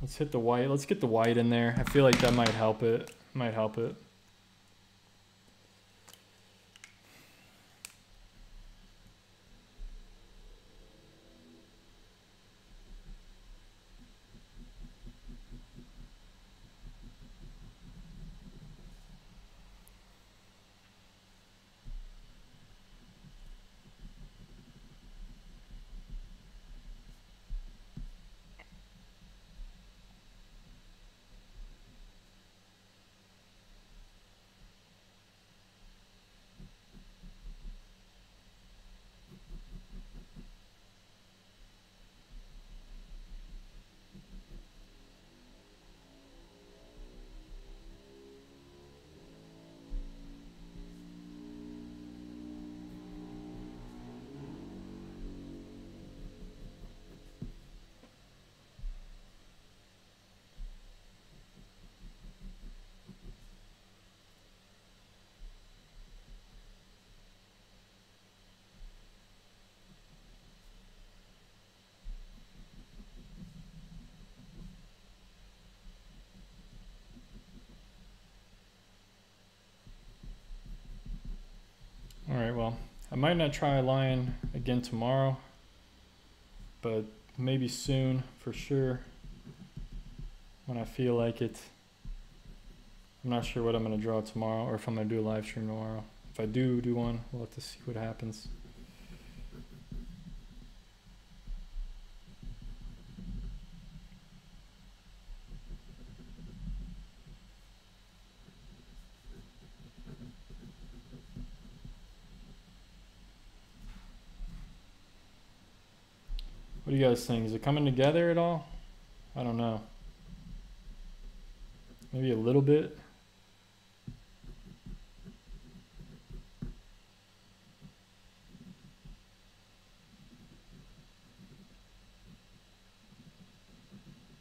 Let's hit the white. Let's get the white in there. I feel like that might help it. Might help it. All right, well, I might not try a lion again tomorrow, but maybe soon for sure when I feel like it. I'm not sure what I'm going to draw tomorrow or if I'm going to do a live stream tomorrow. If I do do one, we'll have to see what happens. You guys think? Is it coming together at all? I don't know. Maybe a little bit.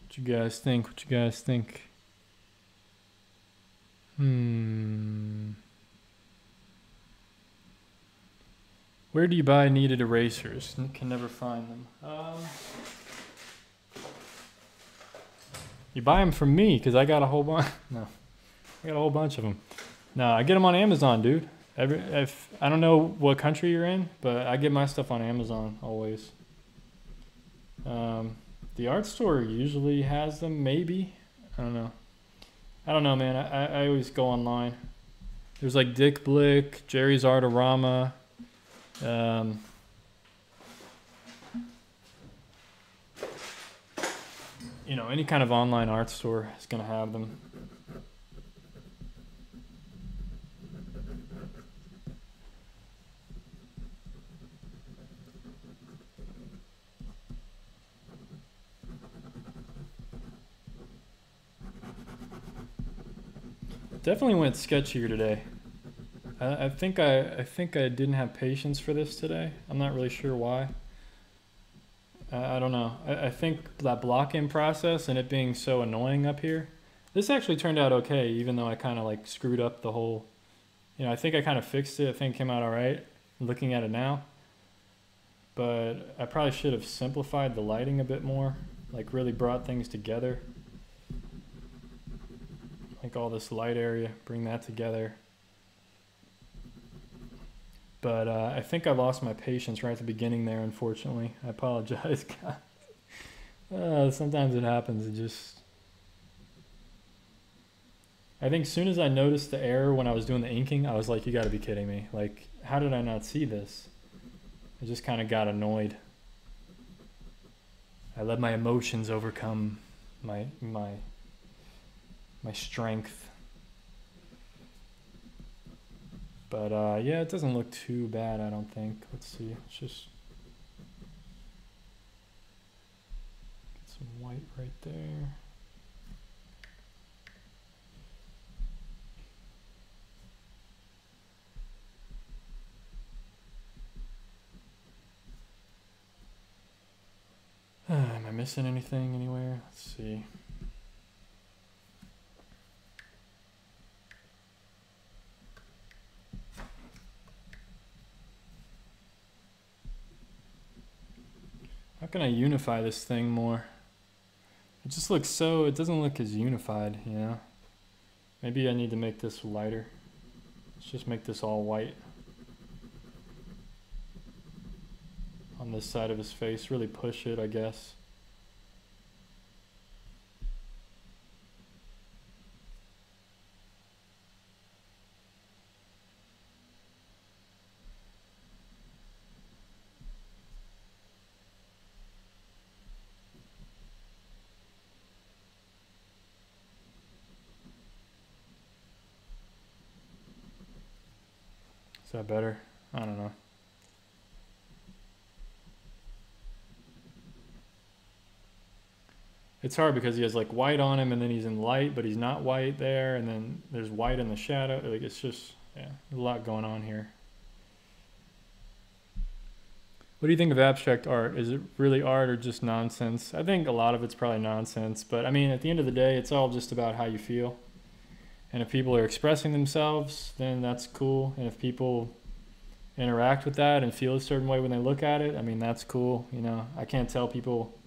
What you guys think? What you guys think? Hmm. Where do you buy kneaded erasers? Can never find them. Um, you buy them from me because I got a whole bunch. No, I got a whole bunch of them. No, I get them on Amazon, dude. Every if I don't know what country you're in, but I get my stuff on Amazon always. Um, the art store usually has them, maybe. I don't know. I don't know, man. I, I, I always go online. There's like Dick Blick, Jerry's Artorama. Um, you know, any kind of online art store is going to have them. Definitely went sketchier today. I, I think I, I think I didn't have patience for this today. I'm not really sure why. I, I don't know. I, I think that block-in process and it being so annoying up here. This actually turned out okay, even though I kind of like screwed up the whole. You know, I think I kind of fixed it. I think it came out all right. Looking at it now, but I probably should have simplified the lighting a bit more, like really brought things together. Like all this light area, bring that together. But uh, I think I lost my patience right at the beginning there, unfortunately. I apologize, uh, sometimes it happens. It just. I think soon as I noticed the error when I was doing the inking, I was like, you gotta be kidding me. Like, how did I not see this? I just kind of got annoyed. I let my emotions overcome my my my strength. But uh, yeah, it doesn't look too bad, I don't think. Let's see. Let's just get some white right there. am I missing anything anywhere? Let's see. How can I unify this thing more? It just looks so, it doesn't look as unified, you know? Maybe I need to make this lighter. Let's just make this all white. On this side of his face, really push it, I guess. Is that better? I don't know. It's hard because he has like white on him and then he's in light, but he's not white there, and then there's white in the shadow. Like it's just yeah, a lot going on here. What do you think of abstract art? Is it really art or just nonsense? I think a lot of it's probably nonsense, but I mean, at the end of the day, it's all just about how you feel. And if people are expressing themselves, then that's cool. And if people interact with that and feel a certain way when they look at it, I mean, that's cool. You know, I can't tell people,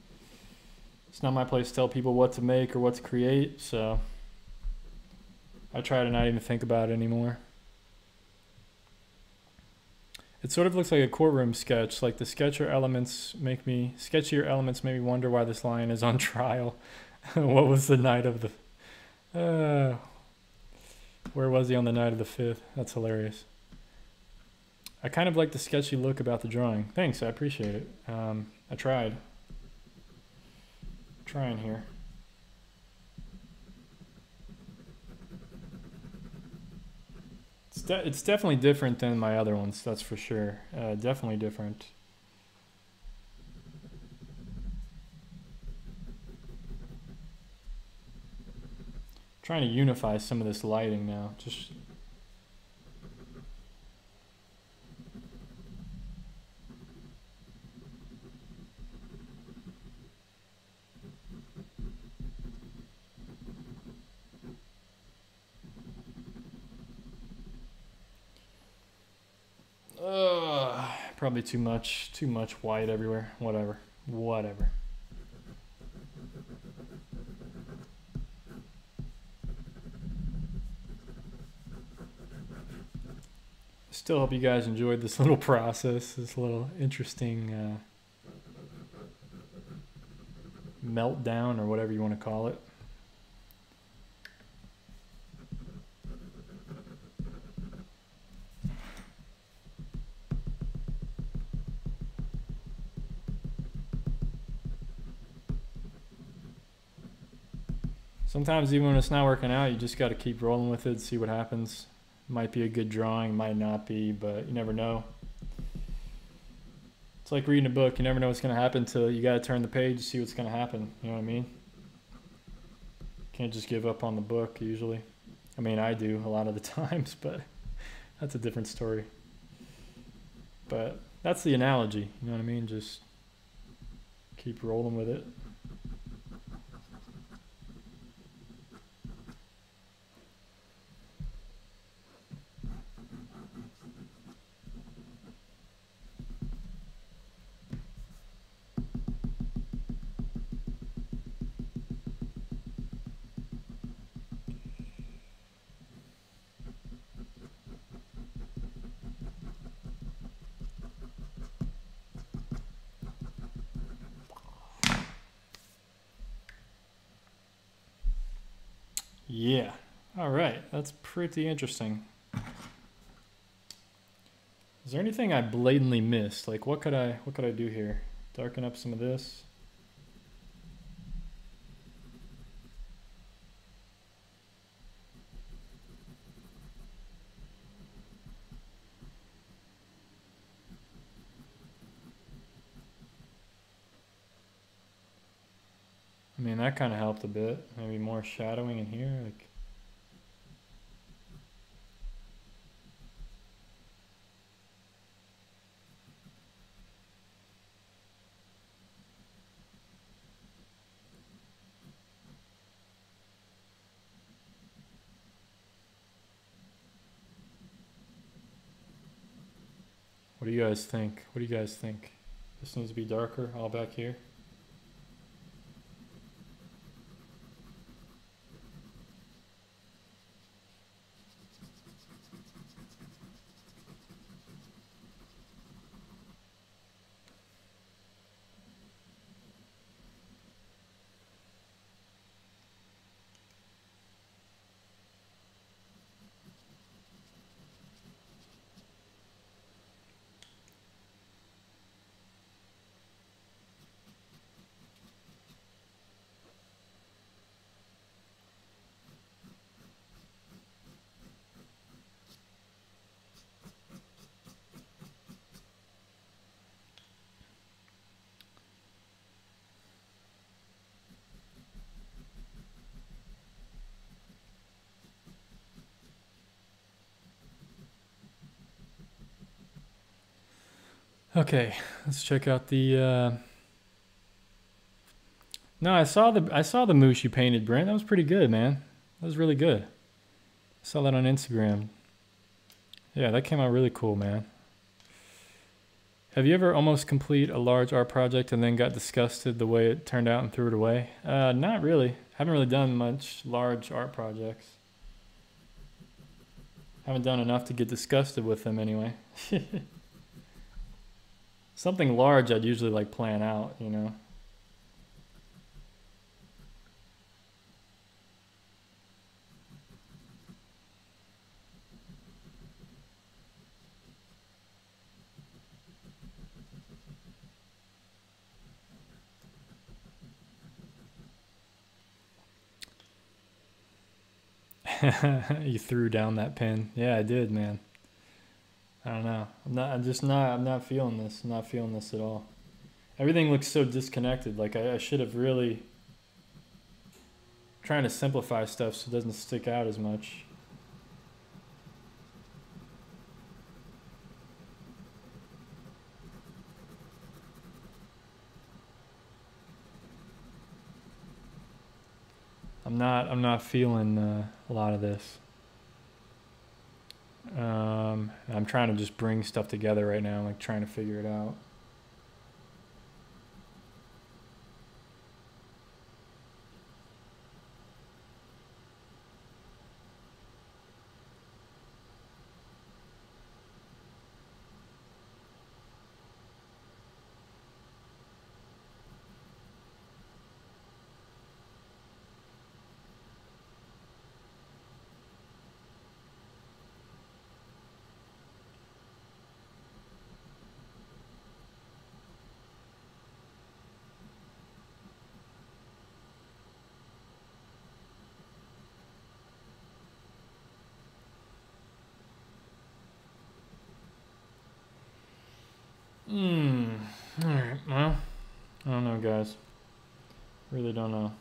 it's not my place to tell people what to make or what to create. So I try to not even think about it anymore. It sort of looks like a courtroom sketch. Like the sketchier elements make me sketchier elements make me wonder why this lion is on trial. what was the night of the? Uh, where was he on the night of the 5th? That's hilarious. I kind of like the sketchy look about the drawing. Thanks, I appreciate it. Um, I tried. I'm trying here. It's, de it's definitely different than my other ones, that's for sure. Uh, definitely different. Trying to unify some of this lighting now. Just Uh, probably too much, too much white everywhere. Whatever, whatever. Still hope you guys enjoyed this little process, this little interesting uh, meltdown or whatever you want to call it. Sometimes even when it's not working out, you just got to keep rolling with it, see what happens. Might be a good drawing, might not be, but you never know. It's like reading a book. You never know what's going to happen until you got to turn the page to see what's going to happen. You know what I mean? Can't just give up on the book usually. I mean, I do a lot of the times, but that's a different story. But that's the analogy. You know what I mean? Just keep rolling with it. Yeah. All right. That's pretty interesting. Is there anything I blatantly missed? Like what could I what could I do here? Darken up some of this. I mean, that kind of helped a bit. Maybe more shadowing in here. Like, do you guys think? What do you guys think? This needs to be darker, all back here. Okay, let's check out the. Uh... No, I saw the I saw the moose you painted, Brent. That was pretty good, man. That was really good. I saw that on Instagram. Yeah, that came out really cool, man. Have you ever almost complete a large art project and then got disgusted the way it turned out and threw it away? Uh, not really. Haven't really done much large art projects. Haven't done enough to get disgusted with them anyway. Something large I'd usually like plan out, you know. you threw down that pin. Yeah, I did, man. I don't know. I'm not. I'm just not. I'm not feeling this. I'm not feeling this at all. Everything looks so disconnected. Like I, I should have really trying to simplify stuff so it doesn't stick out as much. I'm not. I'm not feeling uh, a lot of this. Um, I'm trying to just bring stuff together right now, like trying to figure it out. Hmm. All right. Well, I don't know, guys. Really don't know.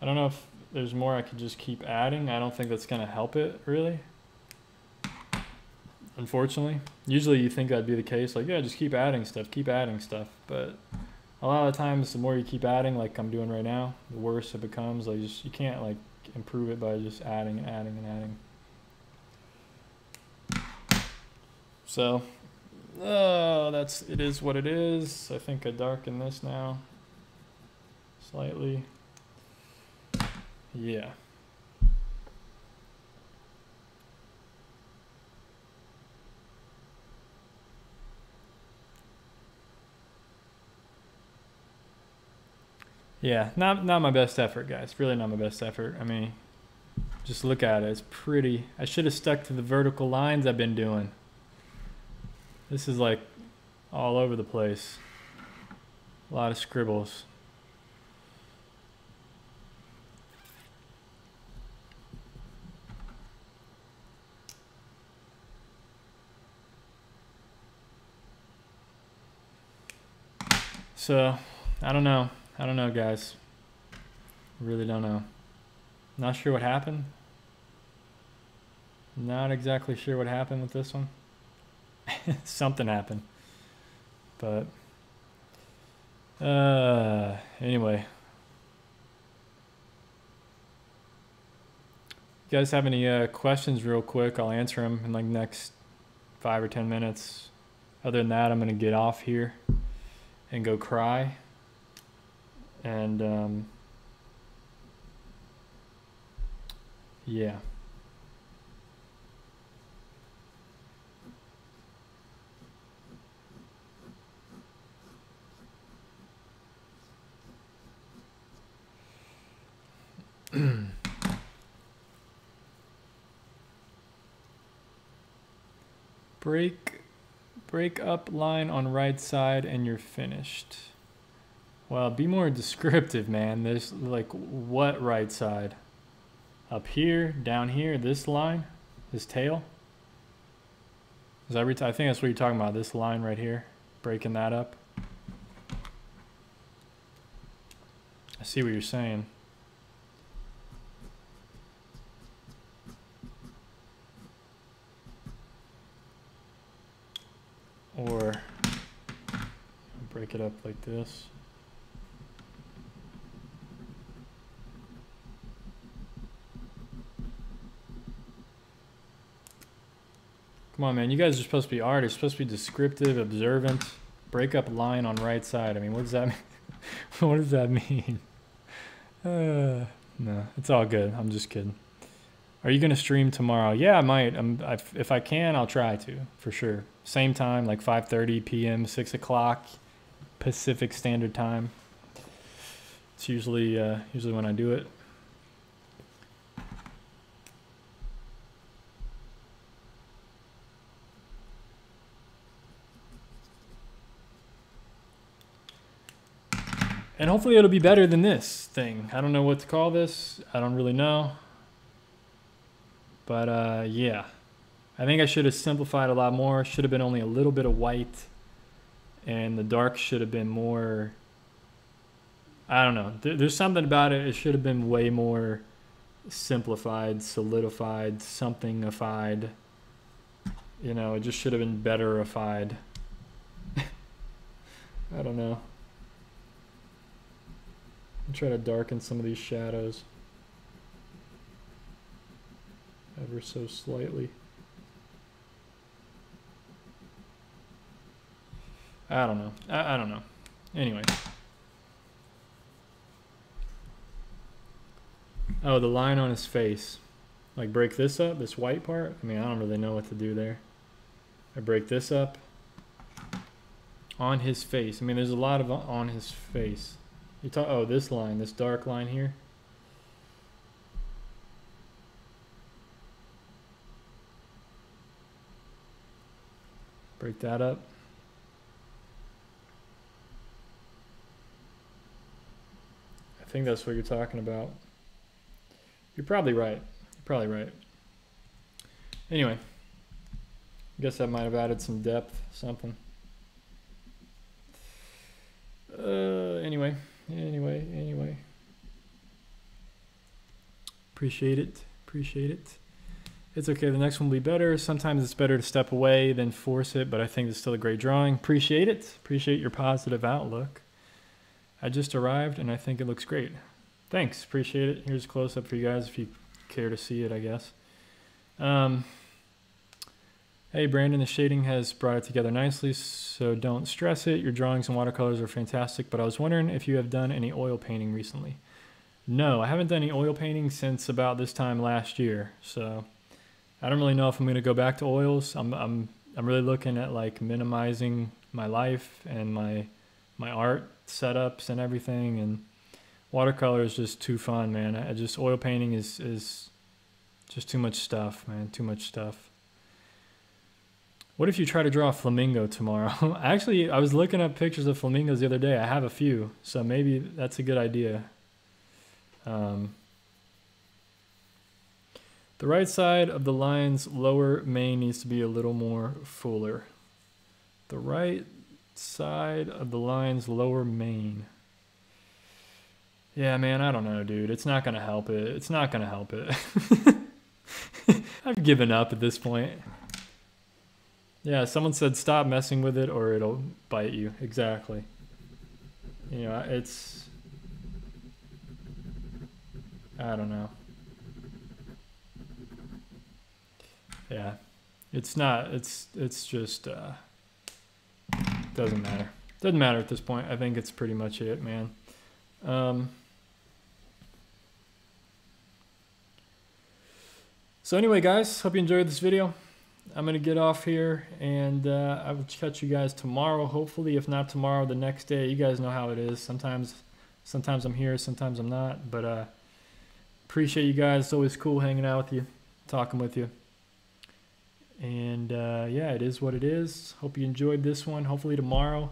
I don't know if there's more I could just keep adding. I don't think that's going to help it, really. Unfortunately. Usually you think that'd be the case. Like, yeah, just keep adding stuff. Keep adding stuff. But a lot of the times, the more you keep adding, like I'm doing right now, the worse it becomes. Like, just you can't, like, improve it by just adding and adding and adding. So Oh, that's it is what it is. I think I darken this now slightly. Yeah. Yeah, not not my best effort, guys. Really not my best effort. I mean, just look at it. It's pretty. I should have stuck to the vertical lines I've been doing. This is like all over the place. A lot of scribbles. So, I don't know. I don't know, guys. Really don't know. Not sure what happened. Not exactly sure what happened with this one. Something happened. But uh anyway. You guys have any uh, questions real quick? I'll answer them in like next 5 or 10 minutes. Other than that, I'm going to get off here and go cry. And um, yeah. break break up line on right side and you're finished. Well, be more descriptive, man. There's like what right side? Up here, down here, this line, this tail. Is that I think that's what you're talking about. This line right here, breaking that up. I see what you're saying. or it up like this. Come on, man. You guys are supposed to be artists, supposed to be descriptive, observant. Break up line on right side. I mean, what does that mean? what does that mean? Uh, no, it's all good. I'm just kidding. Are you going to stream tomorrow? Yeah, I might. I, if I can, I'll try to, for sure. Same time, like 5.30 p.m., 6 o'clock Pacific Standard Time. It's usually, uh, usually when I do it. And hopefully it'll be better than this thing. I don't know what to call this. I don't really know. But uh, yeah, I think I should have simplified a lot more. Should have been only a little bit of white, and the dark should have been more. I don't know. there's something about it. It should have been way more simplified, solidified, somethingified. You know, it just should have been betterified. I don't know. I'm trying to darken some of these shadows ever so slightly. I don't know. I, I don't know. Anyway. Oh, the line on his face. Like break this up, this white part. I mean, I don't really know what to do there. I break this up on his face. I mean, there's a lot of uh, on his face. You talk. Oh, this line, this dark line here. Break that up. Think that's what you're talking about. You're probably right. You're probably right. Anyway, I guess that might have added some depth, something. Uh, anyway, anyway, anyway. Appreciate it. Appreciate it it's okay. The next one will be better. Sometimes it's better to step away than force it, but I think it's still a great drawing. Appreciate it. Appreciate your positive outlook. I just arrived and I think it looks great. Thanks. Appreciate it. Here's a close up for you guys if you care to see it, I guess. Um, hey, Brandon, the shading has brought it together nicely, so don't stress it. Your drawings and watercolors are fantastic, but I was wondering if you have done any oil painting recently. No, I haven't done any oil painting since about this time last year, so I don't really know if I'm going to go back to oils. I'm I'm I'm really looking at like minimizing my life and my my art setups and everything and watercolor is just too fun, man. I just oil painting is is just too much stuff, man. Too much stuff. What if you try to draw a flamingo tomorrow? Actually, I was looking up pictures of flamingos the other day. I have a few, so maybe that's a good idea. Um, the right side of the line's lower mane needs to be a little more fuller. The right side of the line's lower mane. Yeah, man, I don't know, dude. It's not going to help it. It's not going to help it. I've given up at this point. Yeah, someone said stop messing with it or it'll bite you. Exactly. You know, it's. I don't know. Yeah. It's not, it's, it's just, uh, doesn't matter. Doesn't matter at this point. I think it's pretty much it, man. Um, so anyway, guys, hope you enjoyed this video. I'm going to get off here and uh, I will catch you guys tomorrow. Hopefully, if not tomorrow, the next day. You guys know how it is. Sometimes, sometimes I'm here, sometimes I'm not. But uh, appreciate you guys. It's always cool hanging out with you, talking with you. And uh, yeah, it is what it is. Hope you enjoyed this one. Hopefully tomorrow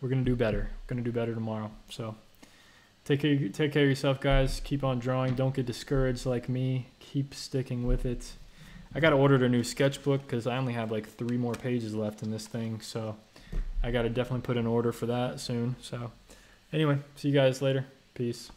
we're gonna do better. We're Gonna do better tomorrow. So take care, take care of yourself, guys. Keep on drawing. Don't get discouraged like me. Keep sticking with it. I got to order a new sketchbook because I only have like three more pages left in this thing. So I got to definitely put an order for that soon. So anyway, see you guys later. Peace.